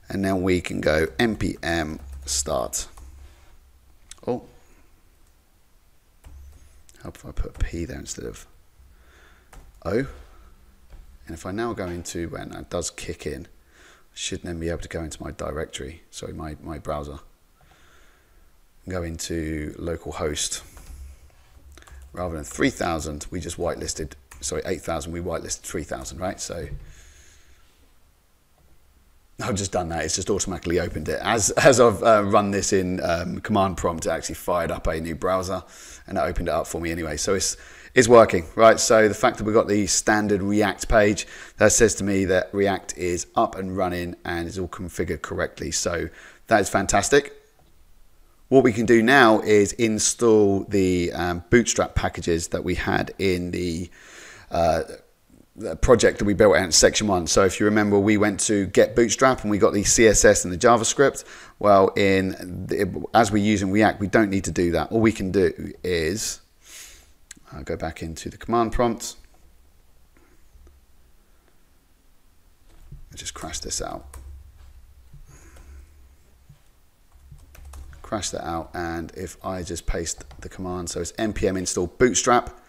and then we can go npm start. Oh, how if I put P there instead of O? And if I now go into when that does kick in, I should then be able to go into my directory, sorry, my, my browser, go into localhost. Rather than 3000, we just whitelisted, sorry, 8000, we whitelisted 3000, right? So I've just done that. It's just automatically opened it. As, as I've uh, run this in um, command prompt, it actually fired up a new browser and it opened it up for me anyway. So it's, it's working, right? So the fact that we've got the standard React page, that says to me that React is up and running and is all configured correctly. So that is fantastic. What we can do now is install the um, Bootstrap packages that we had in the uh, project that we built out in section one. So if you remember, we went to get Bootstrap and we got the CSS and the JavaScript. Well, in the, as we're using React, we don't need to do that. All we can do is I'll go back into the command prompt. I just crash this out. Crash that out, and if I just paste the command, so it's npm install bootstrap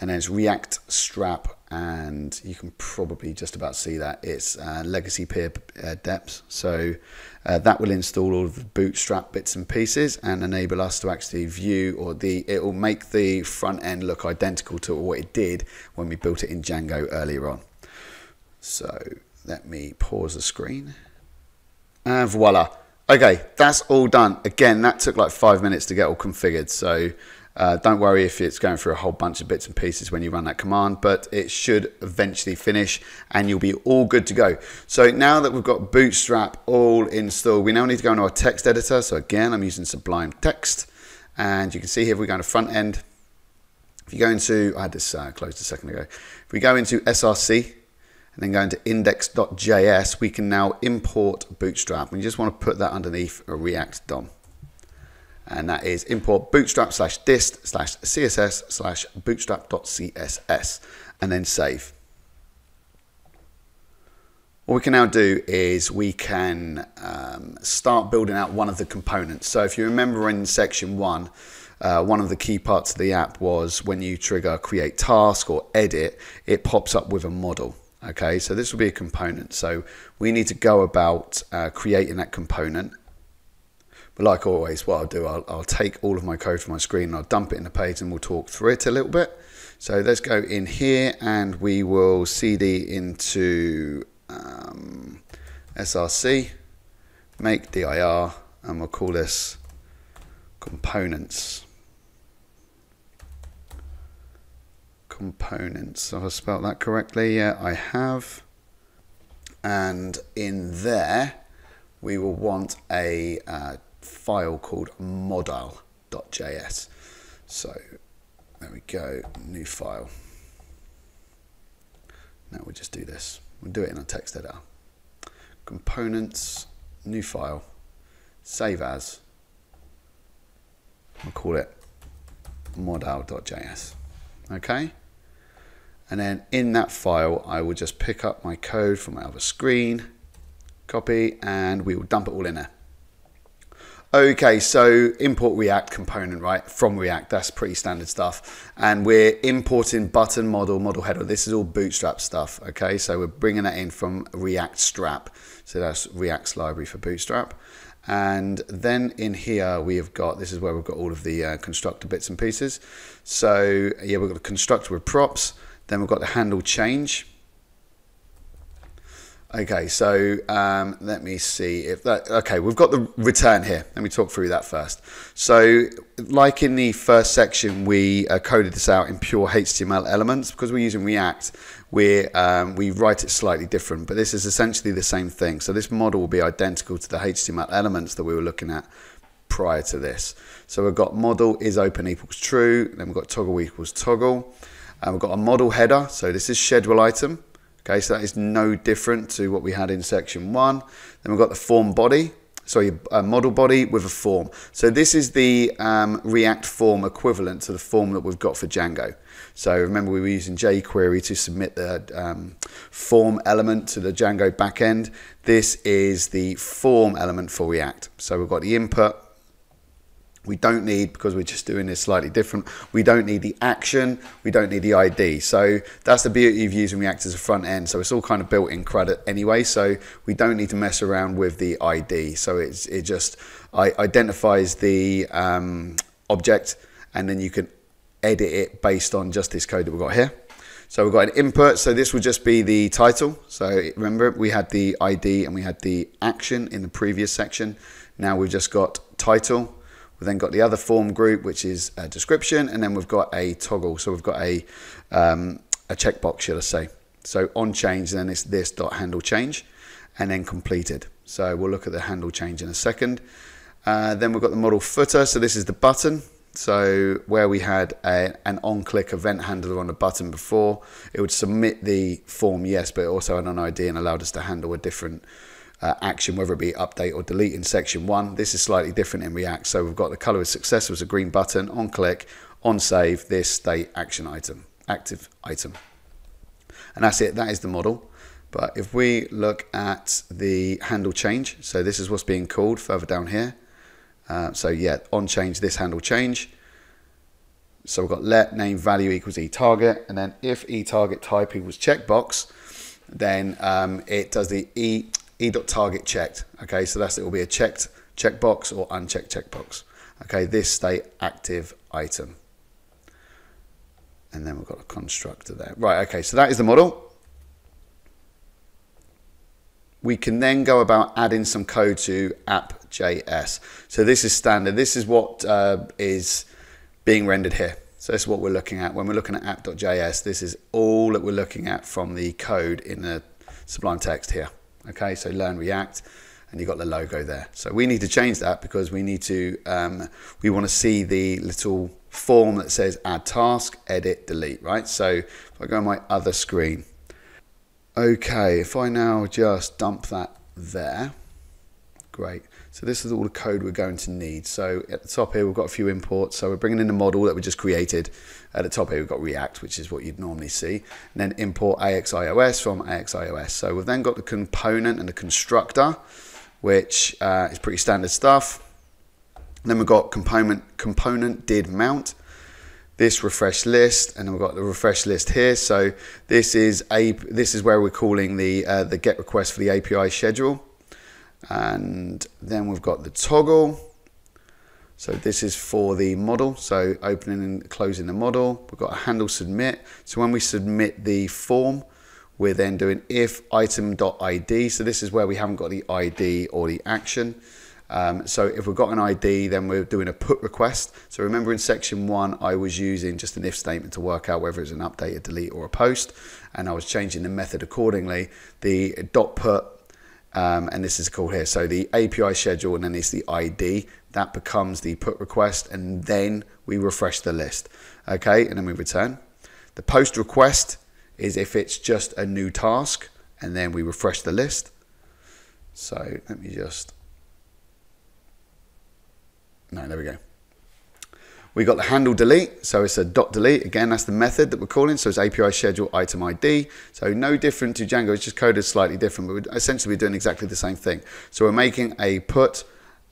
and then it's React Strap, and you can probably just about see that it's uh, legacy peer uh, depth. So uh, that will install all of the Bootstrap bits and pieces and enable us to actually view, or the it will make the front end look identical to what it did when we built it in Django earlier on. So let me pause the screen, and voila. Okay, that's all done. Again, that took like five minutes to get all configured. So uh, don't worry if it's going through a whole bunch of bits and pieces when you run that command, but it should eventually finish and you'll be all good to go. So now that we've got Bootstrap all installed, we now need to go into our text editor. So again, I'm using Sublime Text and you can see here if we go into front end, if you go into, I had this uh, closed a second ago. If we go into SRC and then going to index.js, we can now import Bootstrap. We just want to put that underneath a React DOM. And that is import bootstrap slash dist slash css slash bootstrap.css and then save. What we can now do is we can um, start building out one of the components. So if you remember in section one, uh, one of the key parts of the app was when you trigger create task or edit, it pops up with a model. Okay, so this will be a component. So we need to go about uh, creating that component. But like always, what I'll do, I'll, I'll take all of my code from my screen and I'll dump it in the page and we'll talk through it a little bit. So let's go in here and we will cd into um, src, make dir, and we'll call this components. Components. Have I spelled that correctly? Yeah, I have. And in there, we will want a uh, file called modal.js. So there we go, new file. Now we just do this. We'll do it in our text editor. Components, new file, save as. I'll call it modal.js. Okay? And then in that file, I will just pick up my code from my other screen, copy, and we will dump it all in there. Okay, so import React component, right, from React. That's pretty standard stuff. And we're importing button model, model header. This is all Bootstrap stuff, okay? So we're bringing that in from React Strap. So that's React's library for Bootstrap. And then in here, we have got, this is where we've got all of the uh, constructor bits and pieces. So yeah, we've got a constructor with props. Then we've got the handle change. Okay, so um, let me see if that. Okay, we've got the return here. Let me talk through that first. So, like in the first section, we uh, coded this out in pure HTML elements because we're using React. We um, we write it slightly different, but this is essentially the same thing. So this model will be identical to the HTML elements that we were looking at prior to this. So we've got model is open equals true. Then we've got toggle equals toggle. And we've got a model header. So this is schedule item. Okay, so that is no different to what we had in section one. Then we've got the form body, sorry, a model body with a form. So this is the um, React form equivalent to the form that we've got for Django. So remember we were using jQuery to submit the um, form element to the Django backend. This is the form element for React. So we've got the input, we don't need, because we're just doing this slightly different, we don't need the action, we don't need the ID. So that's the beauty of using React as a front end. So it's all kind of built in credit anyway. So we don't need to mess around with the ID. So it's, it just identifies the um, object and then you can edit it based on just this code that we've got here. So we've got an input. So this would just be the title. So remember we had the ID and we had the action in the previous section. Now we've just got title We've then got the other form group, which is a description, and then we've got a toggle. So we've got a, um, a checkbox, should I say. So on change, then it's this dot handle change, and then completed. So we'll look at the handle change in a second. Uh, then we've got the model footer. So this is the button. So where we had a, an on-click event handler on the button before, it would submit the form yes, but it also had an ID and allowed us to handle a different uh, action, whether it be update or delete in section one. This is slightly different in React. So we've got the color of success was a green button, on click, on save, this state action item, active item. And that's it, that is the model. But if we look at the handle change, so this is what's being called further down here. Uh, so yeah, on change, this handle change. So we've got let name value equals e target, and then if e target type equals checkbox, then um, it does the e e.target checked. Okay, so that's it will be a checked checkbox or unchecked checkbox. Okay, this state active item. And then we've got a constructor there. Right, okay, so that is the model. We can then go about adding some code to app.js. So this is standard. This is what uh, is being rendered here. So this is what we're looking at. When we're looking at app.js, this is all that we're looking at from the code in the Sublime text here. Okay, so learn React, and you've got the logo there. So we need to change that because we need to, um, we want to see the little form that says add task, edit, delete, right? So if I go on my other screen, Okay, if I now just dump that there, great. So this is all the code we're going to need. So at the top here, we've got a few imports. So we're bringing in the model that we just created. At the top here, we've got React, which is what you'd normally see. And then import AXIOS from AXIOS. So we've then got the component and the constructor, which uh, is pretty standard stuff. And then we've got component, component did mount this refresh list and then we've got the refresh list here so this is a this is where we're calling the uh, the get request for the API schedule and then we've got the toggle. So this is for the model. So opening and closing the model we've got a handle submit. So when we submit the form we're then doing if item.id so this is where we haven't got the ID or the action. Um, so if we've got an ID, then we're doing a put request. So remember in section one, I was using just an if statement to work out whether it's an update, a delete, or a post, and I was changing the method accordingly. The dot put, um, and this is called here. So the API schedule, and then it's the ID that becomes the put request, and then we refresh the list. Okay, and then we return. The post request is if it's just a new task, and then we refresh the list. So let me just no, there we go. We got the handle delete, so it's a dot delete. Again, that's the method that we're calling. So it's API schedule item ID. So no different to Django, it's just coded slightly different, but essentially we're essentially doing exactly the same thing. So we're making a put,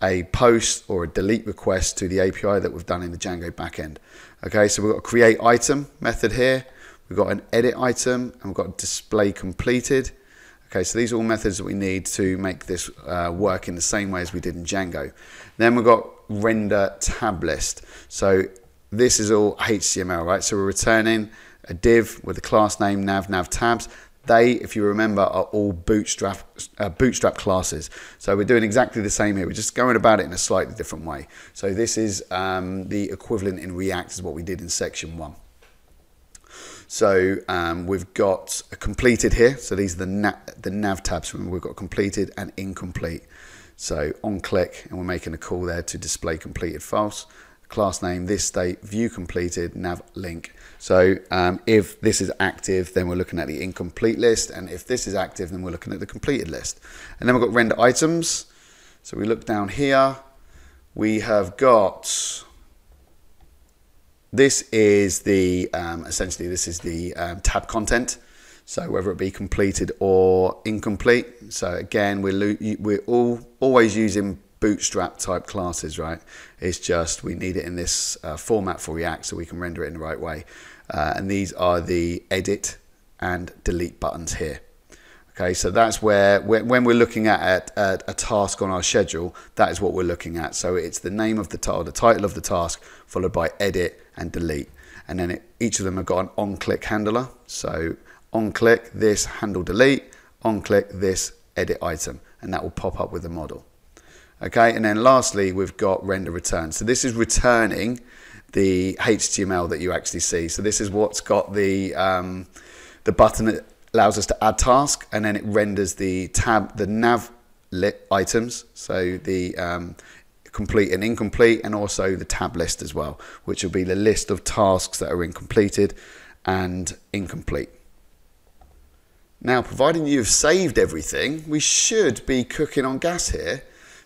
a post, or a delete request to the API that we've done in the Django backend. Okay, so we've got a create item method here. We've got an edit item, and we've got display completed. Okay, so these are all methods that we need to make this uh, work in the same way as we did in Django. Then we've got render tab list. So this is all HTML, right? So we're returning a div with a class name, nav, nav tabs. They, if you remember, are all bootstrap, uh, bootstrap classes. So we're doing exactly the same here. We're just going about it in a slightly different way. So this is um, the equivalent in React as what we did in section one. So um, we've got completed here. So these are the, nav, the nav tabs. We've got completed and incomplete. So on click, and we're making a call there to display completed false. Class name, this state, view completed, nav link. So um, if this is active, then we're looking at the incomplete list. And if this is active, then we're looking at the completed list. And then we've got render items. So we look down here. We have got, this is the, um, essentially this is the um, tab content. So whether it be completed or incomplete. So again, we're, we're all always using bootstrap type classes, right? It's just we need it in this uh, format for React so we can render it in the right way. Uh, and these are the edit and delete buttons here. Okay, so that's where, when we're looking at, at, a task on our schedule, that is what we're looking at. So it's the name of the title, the title of the task, followed by edit and delete. And then it, each of them have got an on-click handler. So on click this handle delete, on click this edit item, and that will pop up with the model. Okay, and then lastly, we've got render return. So this is returning the HTML that you actually see. So this is what's got the, um, the button that allows us to add task, and then it renders the tab, the nav lit items, so the um, complete and incomplete, and also the tab list as well, which will be the list of tasks that are incompleted and incomplete. Now, providing you've saved everything, we should be cooking on gas here.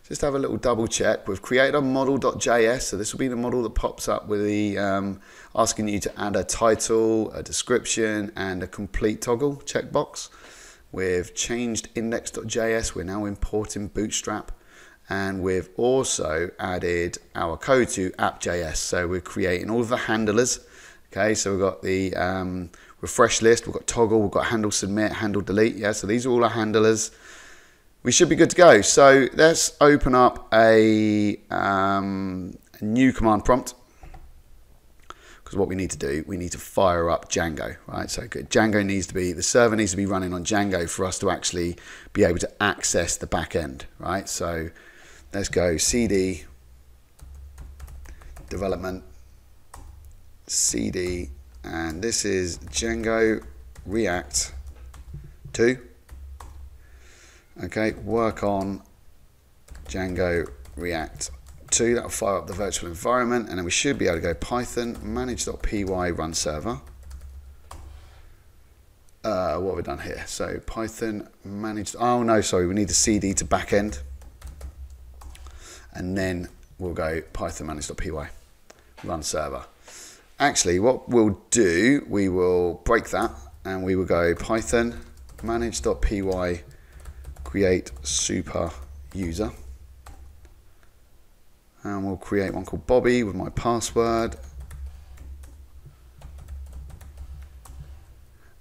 Just have a little double check. We've created a model.js, so this will be the model that pops up with the um, asking you to add a title, a description, and a complete toggle checkbox. We've changed index.js. We're now importing Bootstrap. And we've also added our code to app.js. So we're creating all of the handlers. Okay, so we've got the um, refresh list, we've got toggle, we've got handle submit, handle delete. Yeah, so these are all our handlers. We should be good to go. So let's open up a, um, a new command prompt because what we need to do, we need to fire up Django, right? So good. Django needs to be, the server needs to be running on Django for us to actually be able to access the back end, right? So let's go cd development cd and this is Django React 2 okay work on Django React 2 that'll fire up the virtual environment and then we should be able to go python manage.py run server uh, what have we done here? So Python managed, oh no, sorry, we need a CD to backend. And then we'll go Python manage.py, run server. Actually, what we'll do, we will break that and we will go Python manage.py create super user. And we'll create one called Bobby with my password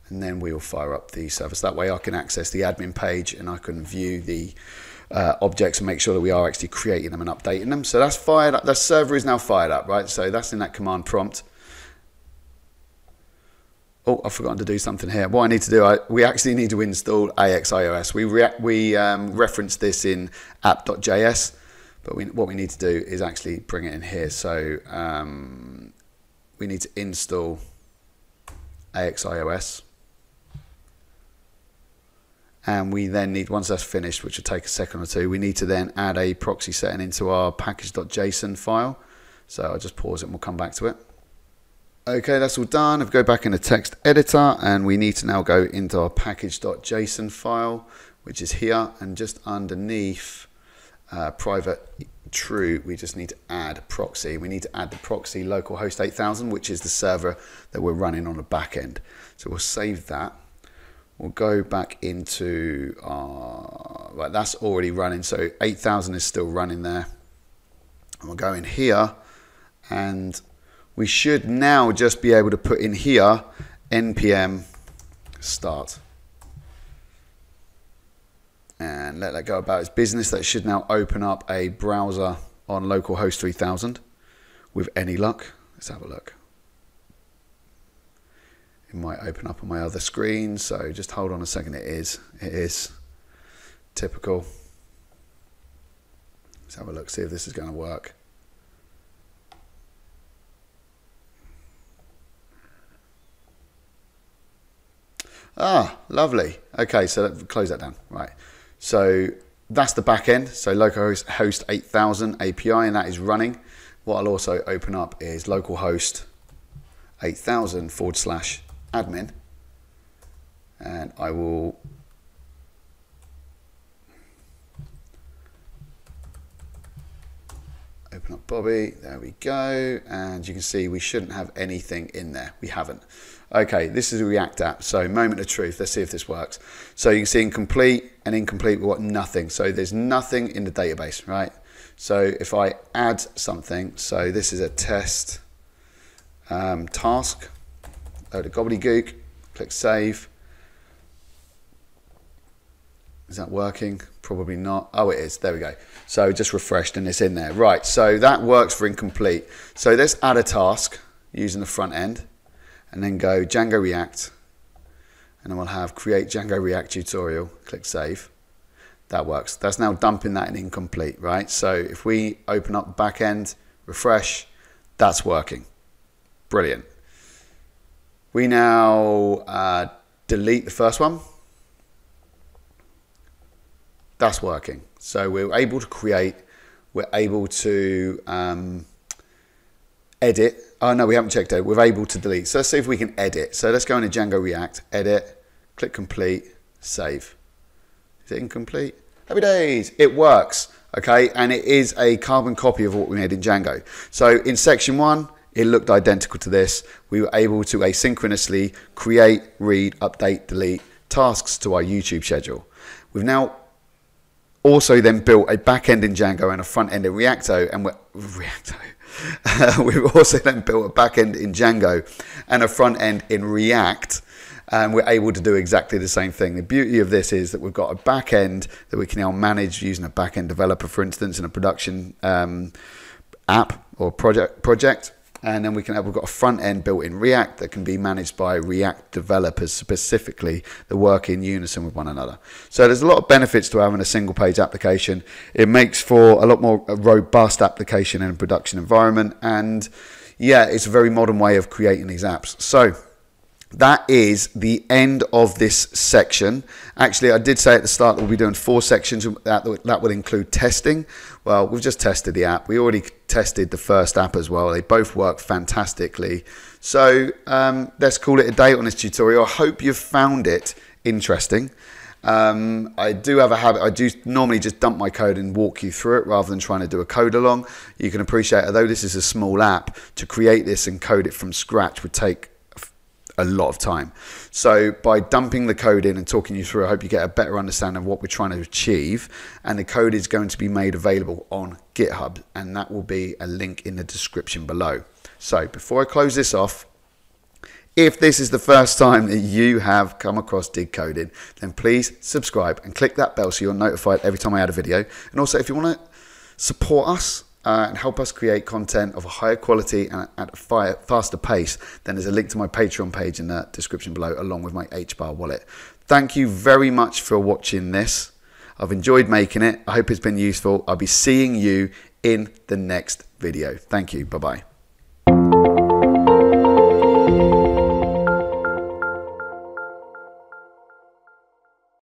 and then we'll fire up the service. That way I can access the admin page and I can view the uh, objects and make sure that we are actually creating them and updating them. So that's fired up. The server is now fired up, right? So that's in that command prompt. Oh, I've forgotten to do something here. What I need to do, I, we actually need to install AXIOS. We, re we um, referenced this in app.js, but we, what we need to do is actually bring it in here. So um, we need to install AXIOS and we then need once that's finished which will take a second or two we need to then add a proxy setting into our package.json file so I'll just pause it and we'll come back to it okay that's all done if we go back in the text editor and we need to now go into our package.json file which is here and just underneath uh, private true we just need to add proxy we need to add the proxy localhost 8000 which is the server that we're running on the back end so we'll save that we'll go back into our, right, that's already running. So 8,000 is still running there. And we'll go in here and we should now just be able to put in here npm start. And let that go about its business. That should now open up a browser on localhost 3000 with any luck. Let's have a look. It might open up on my other screen so just hold on a second. It is it is typical. Let's have a look see if this is going to work ah lovely. Okay so close that down. Right. So that's the back end. So localhost host 8000 API and that is running. What I'll also open up is localhost 8000 forward slash admin. And I will open up Bobby. There we go. And you can see we shouldn't have anything in there. We haven't okay this is a react app so moment of truth let's see if this works so you can see incomplete and incomplete got nothing so there's nothing in the database right so if I add something so this is a test um, task load of gobbledygook, click save. Is that working? Probably not. Oh, it is. There we go. So just refreshed and it's in there. Right, so that works for incomplete. So let's add a task using the front end and then go Django React and then we'll have create Django React tutorial, click save. That works. That's now dumping that in incomplete, right? So if we open up the back end, refresh, that's working. Brilliant. We now uh, delete the first one. That's working. So we're able to create, we're able to um, edit. Oh no, we haven't checked it. We're able to delete. So let's see if we can edit. So let's go into Django React, edit, click complete, save. Is it incomplete? Happy days, it works. Okay, and it is a carbon copy of what we made in Django. So in section one, it looked identical to this. We were able to asynchronously create, read, update, delete tasks to our YouTube schedule. We've now also then built a back end in Django and a front end in Reacto, and we're Reacto. we've also then built a back end in Django and a front end in React, and we're able to do exactly the same thing. The beauty of this is that we've got a back end that we can now manage using a back end developer, for instance, in a production um, app or project project and then we can have we've got a front end built in React that can be managed by React developers specifically that work in unison with one another. So there's a lot of benefits to having a single page application. It makes for a lot more robust application in a production environment, and yeah, it's a very modern way of creating these apps. So that is the end of this section. Actually, I did say at the start that we'll be doing four sections. That, that would include testing. Well, we've just tested the app. We already tested the first app as well. They both work fantastically. So um, let's call it a day on this tutorial. I hope you've found it interesting. Um, I do have a habit, I do normally just dump my code and walk you through it rather than trying to do a code along. You can appreciate, although this is a small app, to create this and code it from scratch would take a lot of time. So by dumping the code in and talking you through, I hope you get a better understanding of what we're trying to achieve. And the code is going to be made available on GitHub, and that will be a link in the description below. So before I close this off, if this is the first time that you have come across Did Coding, then please subscribe and click that bell so you're notified every time I add a video. And also, if you want to support us uh, and help us create content of a higher quality and at a fire, faster pace, then there's a link to my Patreon page in the description below, along with my HBAR wallet. Thank you very much for watching this. I've enjoyed making it. I hope it's been useful. I'll be seeing you in the next video. Thank you. Bye bye.